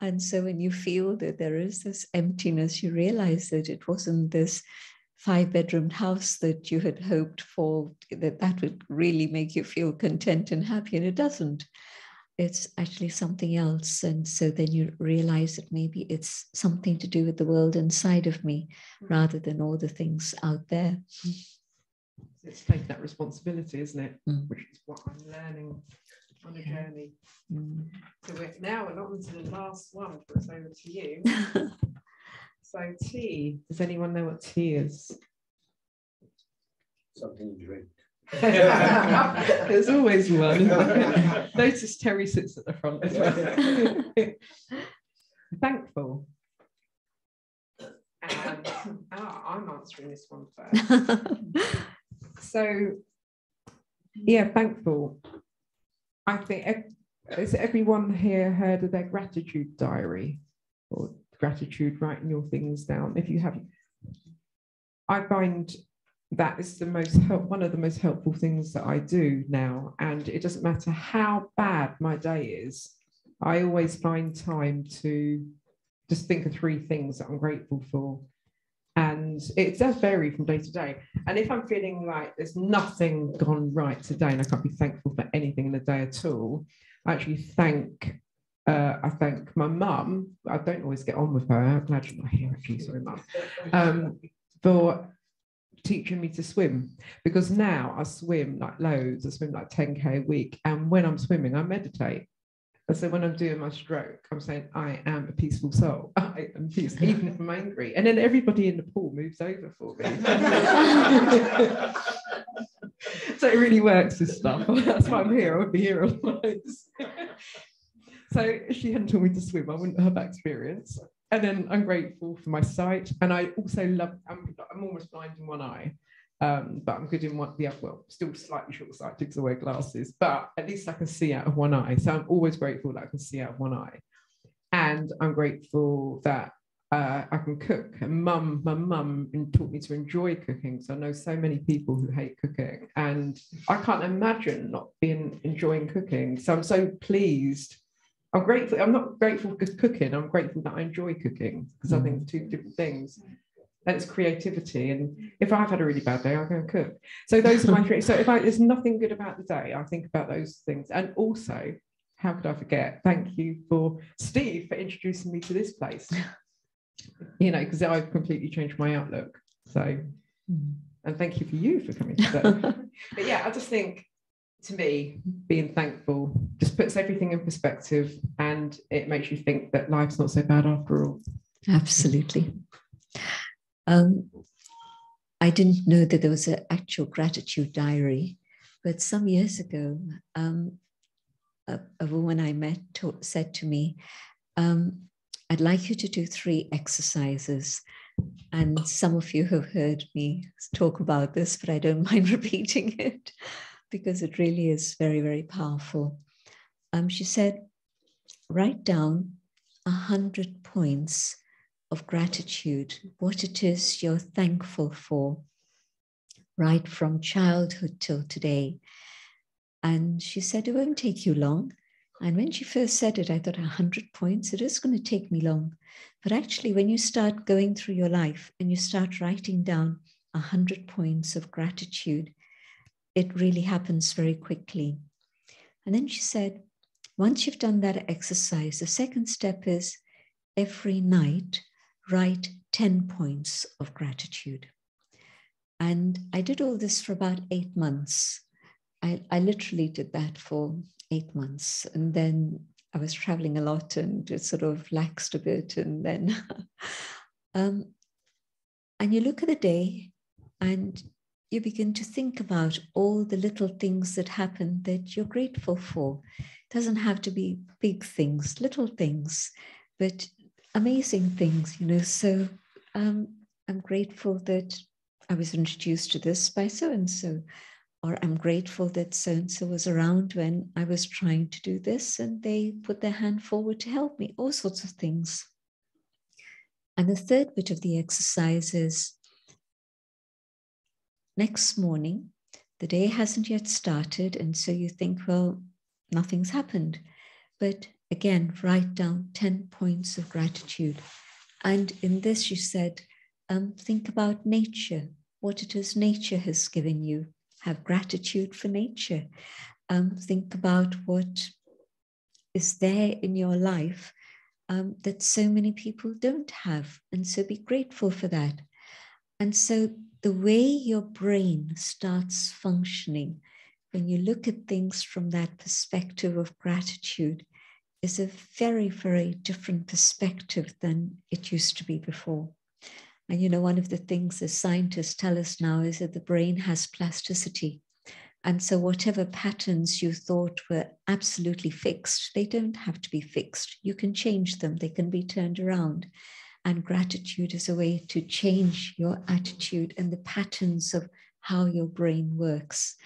And so when you feel that there is this emptiness, you realize that it wasn't this five bedroomed house that you had hoped for, that that would really make you feel content and happy, and it doesn't. It's actually something else. And so then you realize that maybe it's something to do with the world inside of me mm. rather than all the things out there. It's taking that responsibility, isn't it? Mm. Which is what I'm learning on a journey. Mm. So we're now we're on to the last one, for it's over to you. so tea. Does anyone know what tea is? Something you drink. There's always one. Notice Terry sits at the front as well. Thankful. And oh, I'm answering this one first. so, yeah, thankful. I think has everyone here heard of their gratitude diary or gratitude writing your things down? If you have, I find that is the most help one of the most helpful things that I do now. And it doesn't matter how bad my day is, I always find time to just think of three things that I'm grateful for and it does vary from day to day. And if I'm feeling like there's nothing gone right today and I can't be thankful for anything in the day at all, I actually thank uh, I thank my mum. I don't always get on with her. I'm glad you're not here, actually. Sorry, mum. Um, for teaching me to swim because now I swim like loads. I swim like 10k a week, and when I'm swimming, I meditate. And so when I'm doing my stroke, I'm saying, I am a peaceful soul. I am peaceful, even if I'm angry. And then everybody in the pool moves over for me. so it really works, this stuff. That's why I'm here. I would be here otherwise. so if she hadn't taught me to swim, I wouldn't have that experience. And then I'm grateful for my sight. And I also love, I'm, I'm almost blind in one eye. Um, but I'm good in one, the other, well, still slightly short sighted because I wear glasses, but at least I can see out of one eye. So I'm always grateful that I can see out of one eye. And I'm grateful that uh, I can cook. And mum, my mum taught me to enjoy cooking. So I know so many people who hate cooking, and I can't imagine not being enjoying cooking. So I'm so pleased. I'm grateful. I'm not grateful for cooking. I'm grateful that I enjoy cooking because I think two different things it's creativity. And if I've had a really bad day, I'll go and cook. So those are my three. So if I, there's nothing good about the day, I think about those things. And also, how could I forget? Thank you for Steve for introducing me to this place. You know, because I've completely changed my outlook. So, hmm. and thank you for you for coming today. but yeah, I just think to me, being thankful just puts everything in perspective and it makes you think that life's not so bad after all. Absolutely. Um, I didn't know that there was an actual gratitude diary, but some years ago, um, a, a, woman I met said to me, um, I'd like you to do three exercises. And some of you have heard me talk about this, but I don't mind repeating it because it really is very, very powerful. Um, she said, write down a hundred points of gratitude, what it is you're thankful for, right from childhood till today. And she said, It won't take you long. And when she first said it, I thought 100 points, it is going to take me long. But actually, when you start going through your life and you start writing down 100 points of gratitude, it really happens very quickly. And then she said, once you've done that exercise, the second step is every night write 10 points of gratitude. And I did all this for about eight months. I, I literally did that for eight months. And then I was traveling a lot and it sort of laxed a bit. And then, um, and you look at the day and you begin to think about all the little things that happen that you're grateful for. It doesn't have to be big things, little things, but amazing things, you know. So um, I'm grateful that I was introduced to this by so and so, or I'm grateful that so and so was around when I was trying to do this and they put their hand forward to help me, all sorts of things. And the third bit of the exercise is next morning, the day hasn't yet started. And so you think, well, nothing's happened. But again, write down 10 points of gratitude. And in this, you said, um, think about nature, what it is nature has given you. Have gratitude for nature. Um, think about what is there in your life um, that so many people don't have. And so be grateful for that. And so the way your brain starts functioning when you look at things from that perspective of gratitude is a very, very different perspective than it used to be before. And you know, one of the things that scientists tell us now is that the brain has plasticity. And so, whatever patterns you thought were absolutely fixed, they don't have to be fixed. You can change them, they can be turned around. And gratitude is a way to change your attitude and the patterns of how your brain works.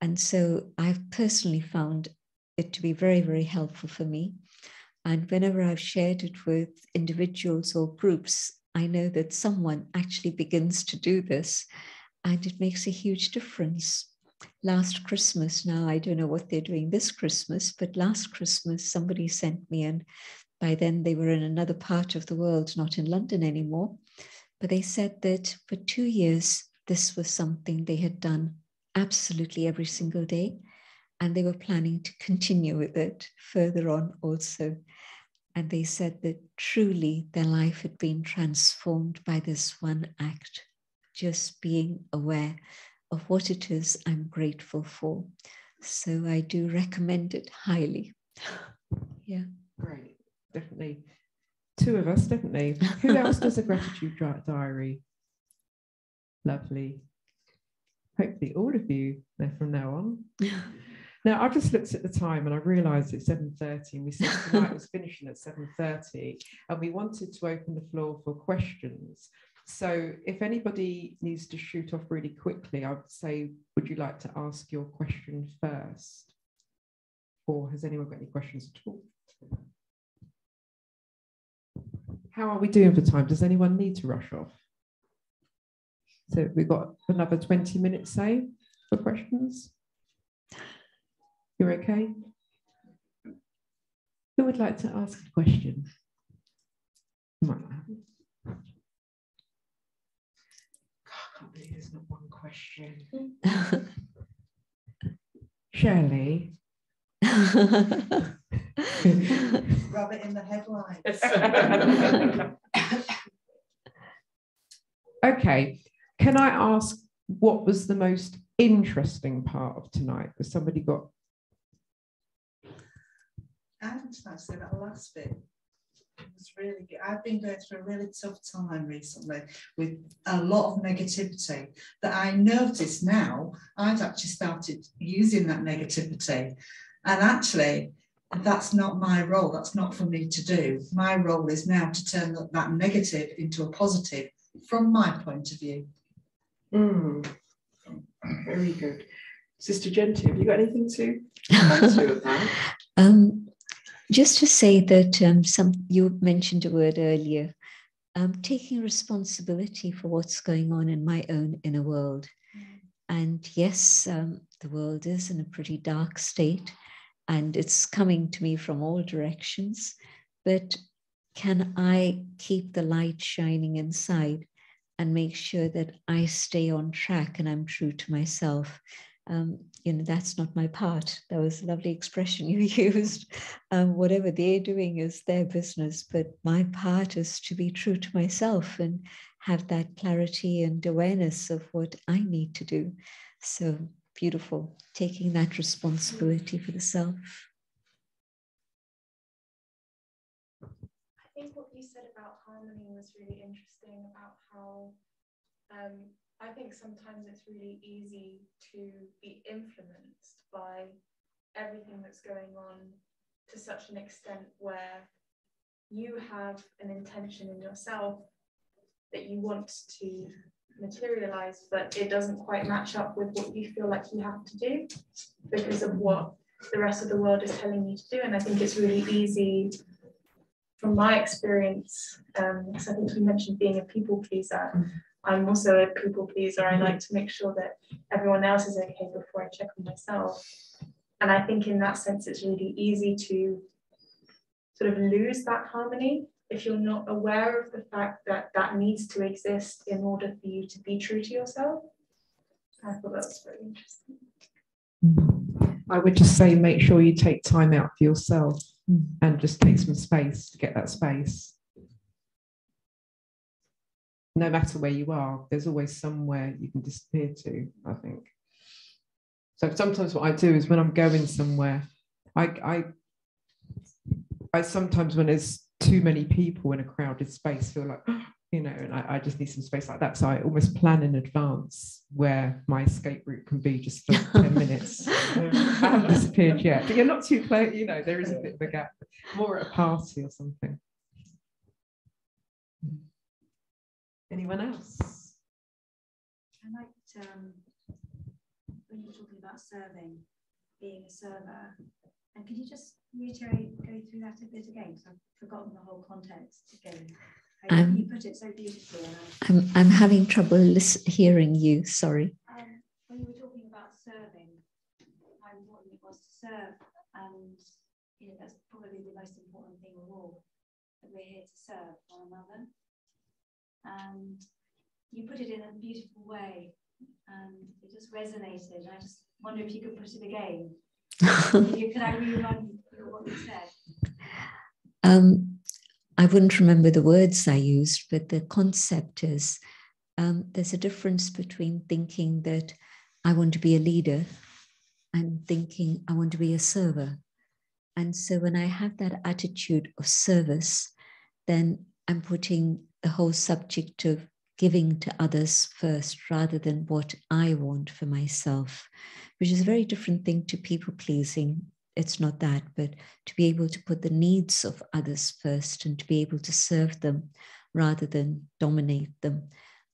And so I've personally found it to be very, very helpful for me. And whenever I've shared it with individuals or groups, I know that someone actually begins to do this and it makes a huge difference. Last Christmas, now I don't know what they're doing this Christmas, but last Christmas, somebody sent me an by then, they were in another part of the world, not in London anymore. But they said that for two years, this was something they had done absolutely every single day. And they were planning to continue with it further on also. And they said that truly their life had been transformed by this one act, just being aware of what it is I'm grateful for. So I do recommend it highly. yeah. Great definitely. Two of us, definitely. Who else does a gratitude diary? Lovely. Hopefully, all of you there from now on. Now, I just looked at the time and I realised it's 7.30 and we said tonight was finishing at 7.30 and we wanted to open the floor for questions. So if anybody needs to shoot off really quickly, I would say, would you like to ask your question first? Or has anyone got any questions at all? How are we doing for time? Does anyone need to rush off? So we've got another 20 minutes, say, for questions. You're okay? Who would like to ask a question? God, I can't believe there's not one question. Shirley. Rub it in the headlines. okay. Can I ask what was the most interesting part of tonight? Has somebody got? I just like to say that last bit. It was really good. I've been going through a really tough time recently with a lot of negativity that I notice now I've actually started using that negativity. And actually, that's not my role. That's not for me to do. My role is now to turn that negative into a positive from my point of view. Mm. Very good. Sister Jayanti, have you got anything to add to that? um, just to say that um, some you mentioned a word earlier, um, taking responsibility for what's going on in my own inner world. And yes, um, the world is in a pretty dark state and it's coming to me from all directions. But can I keep the light shining inside and make sure that I stay on track and I'm true to myself? Um, you know, that's not my part. That was a lovely expression you used. Um, whatever they're doing is their business, but my part is to be true to myself and have that clarity and awareness of what I need to do. So beautiful, taking that responsibility for the self. I think what you said about harmony was really interesting about how um, I think sometimes it's really easy to be influenced by everything that's going on to such an extent where you have an intention in yourself that you want to materialize, but it doesn't quite match up with what you feel like you have to do because of what the rest of the world is telling you to do. And I think it's really easy, from my experience, um, because I think you mentioned being a people pleaser. I'm also a people pleaser. I mm-hmm. like to make sure that everyone else is okay before I check on myself. And I think in that sense, it's really easy to sort of lose that harmony if you're not aware of the fact that that needs to exist in order for you to be true to yourself. I thought that was very interesting. Mm-hmm. I would just say make sure you take time out for yourself mm. and just take some space to get that space no matter where you are, there's always somewhere you can disappear to, I think. So sometimes what I do is when I'm going somewhere, I I I sometimes when there's too many people in a crowded space feel like, you know, and I, I just need some space like that. So I almost plan in advance where my escape route can be just for 10 minutes. I haven't disappeared yet, but you're not too close, you know, there is a bit of a gap, more at a party or something. Anyone else? I liked um, when you were talking about serving, being a server. And could you just reiterate, go through that a bit again? Because I've forgotten the whole context again. Um, you put it so beautifully. I'm, I'm having trouble listen, hearing you, sorry. Um, when you were talking about serving, how important it was to serve, and you know, that's probably the most important thing of all, that we're here to serve one another and you put it in a beautiful way and it just resonated. I just wonder if you could put it again. Could I rerun what you said? Um, I wouldn't remember the words I used, but the concept is um, there's a difference between thinking that I want to be a leader and thinking I want to be a server. And so when I have that attitude of service, then I'm putting the whole subject of giving to others first rather than what I want for myself, which is a very different thing to people pleasing. It's not that, but to be able to put the needs of others first and to be able to serve them rather than dominate them.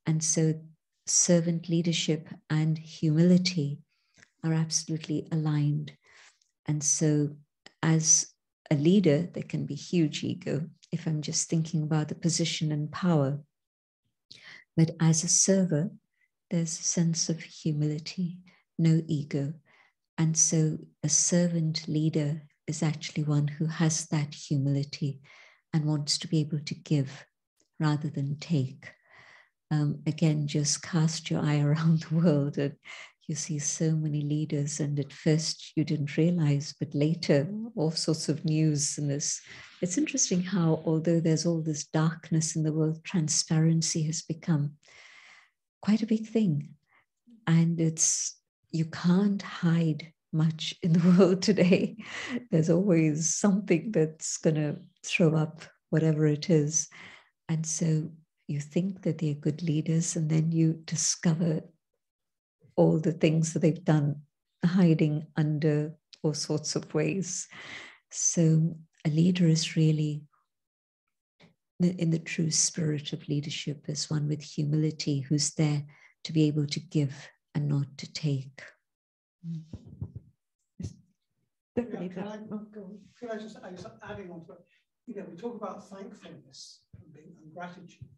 And so, servant leadership and humility are absolutely aligned. And so, as a leader, there can be huge ego if I'm just thinking about the position and power. But as a server, there's a sense of humility, no ego. And so a servant leader is actually one who has that humility and wants to be able to give rather than take. Um, again, just cast your eye around the world and you see so many leaders, and at first you didn't realize, but later all sorts of news and this. It's interesting how, although there's all this darkness in the world, transparency has become quite a big thing. And it's, you can't hide much in the world today. There's always something that's going to throw up whatever it is. And so you think that they're good leaders, and then you discover all the things that they've done hiding under all sorts of ways. So a leader is really in the true spirit of leadership is one with humility who's there to be able to give and not to take. Definitely. Yeah, can, I, oh, can I just, I just adding on to it? You know, we talk about thankfulness and, being, and gratitude.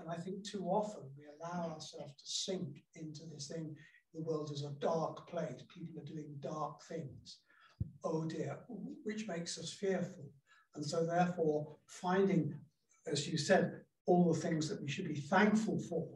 And I think too often we allow ourselves to sink into this thing. The world is a dark place. People are doing dark things. Oh dear, which makes us fearful. And so, therefore, finding, as you said, all the things that we should be thankful for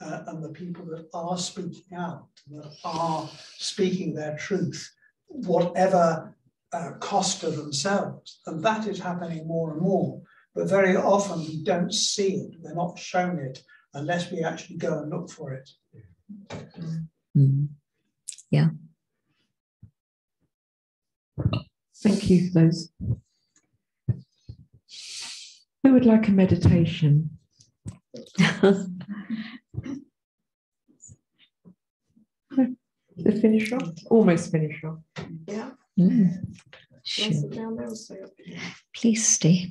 uh, and the people that are speaking out, that are speaking their truth, whatever uh, cost to themselves. And that is happening more and more. But very often we don't see it, we're not shown it unless we actually go and look for it. Mm. Yeah. Thank you for those. Who would like a meditation? to finish off? Almost finish off. Yeah. Mm. Sure. Please stay.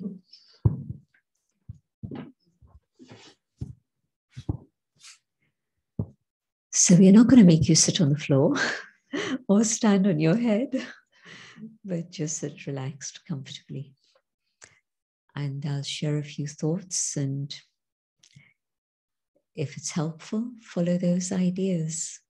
So we're not going to make you sit on the floor or stand on your head, but just sit relaxed comfortably. And I'll share a few thoughts, and if it's helpful, follow those ideas.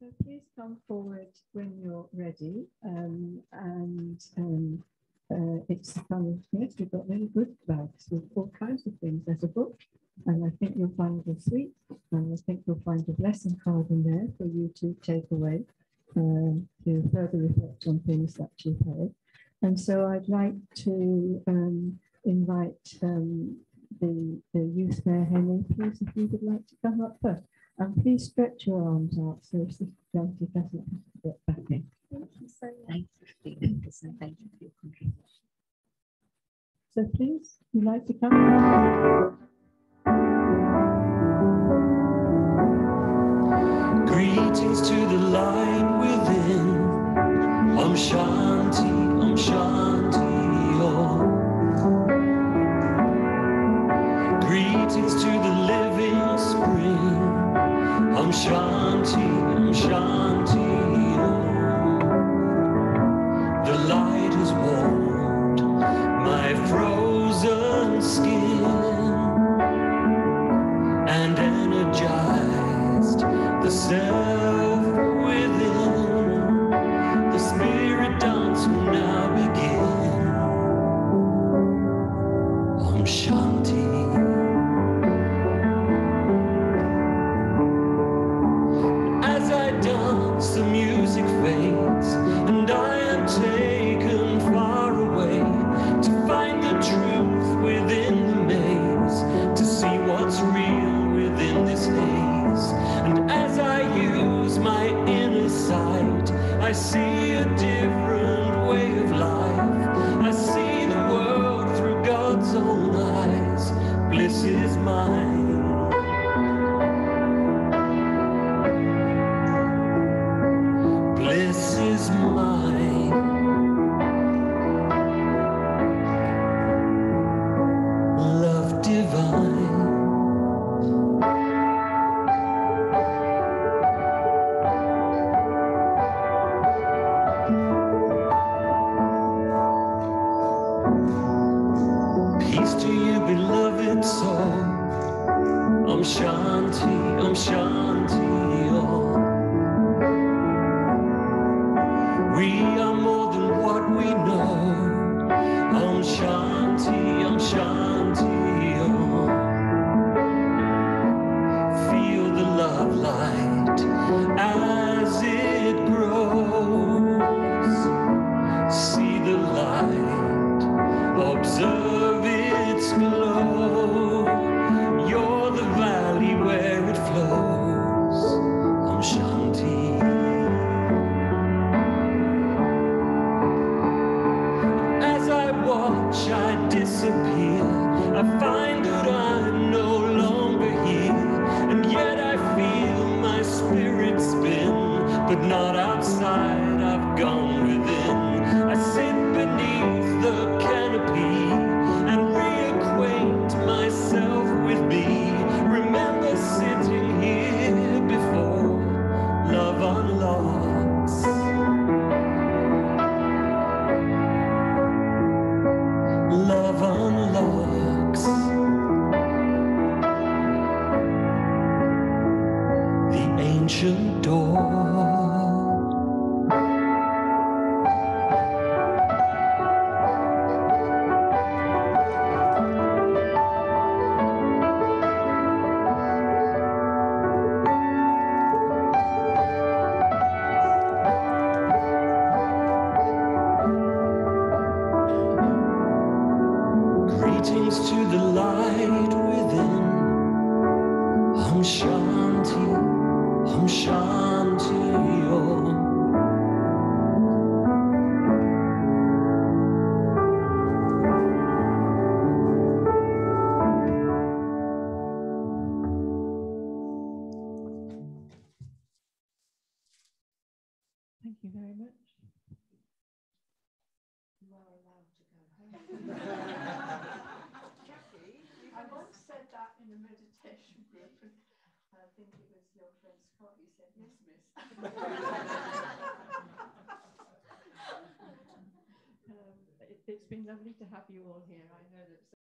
So please come forward when you're ready. Um, and um, uh, it's of, yes, we've got really good bags with all kinds of things. There's a book, and I think you'll find it sweet. And I think you'll find a lesson card in there for you to take away um, to further reflect on things that you've heard. And so I'd like to um, invite um, the, the youth mayor, Henry, please, if you would like to come up first. And please stretch your arms out so Sister Jayanti doesn't have to get back in. Thank you so much. Thank you for being with and thank you for your contribution. So please, you'd like to come? Greetings to the light within. Om Shanti, Om Shanti, Om. Greetings to the living spring. Om Shanti, Om Shanti, Om. The light has warmed my frozen skin and energized the We lovely to have you all here. I know that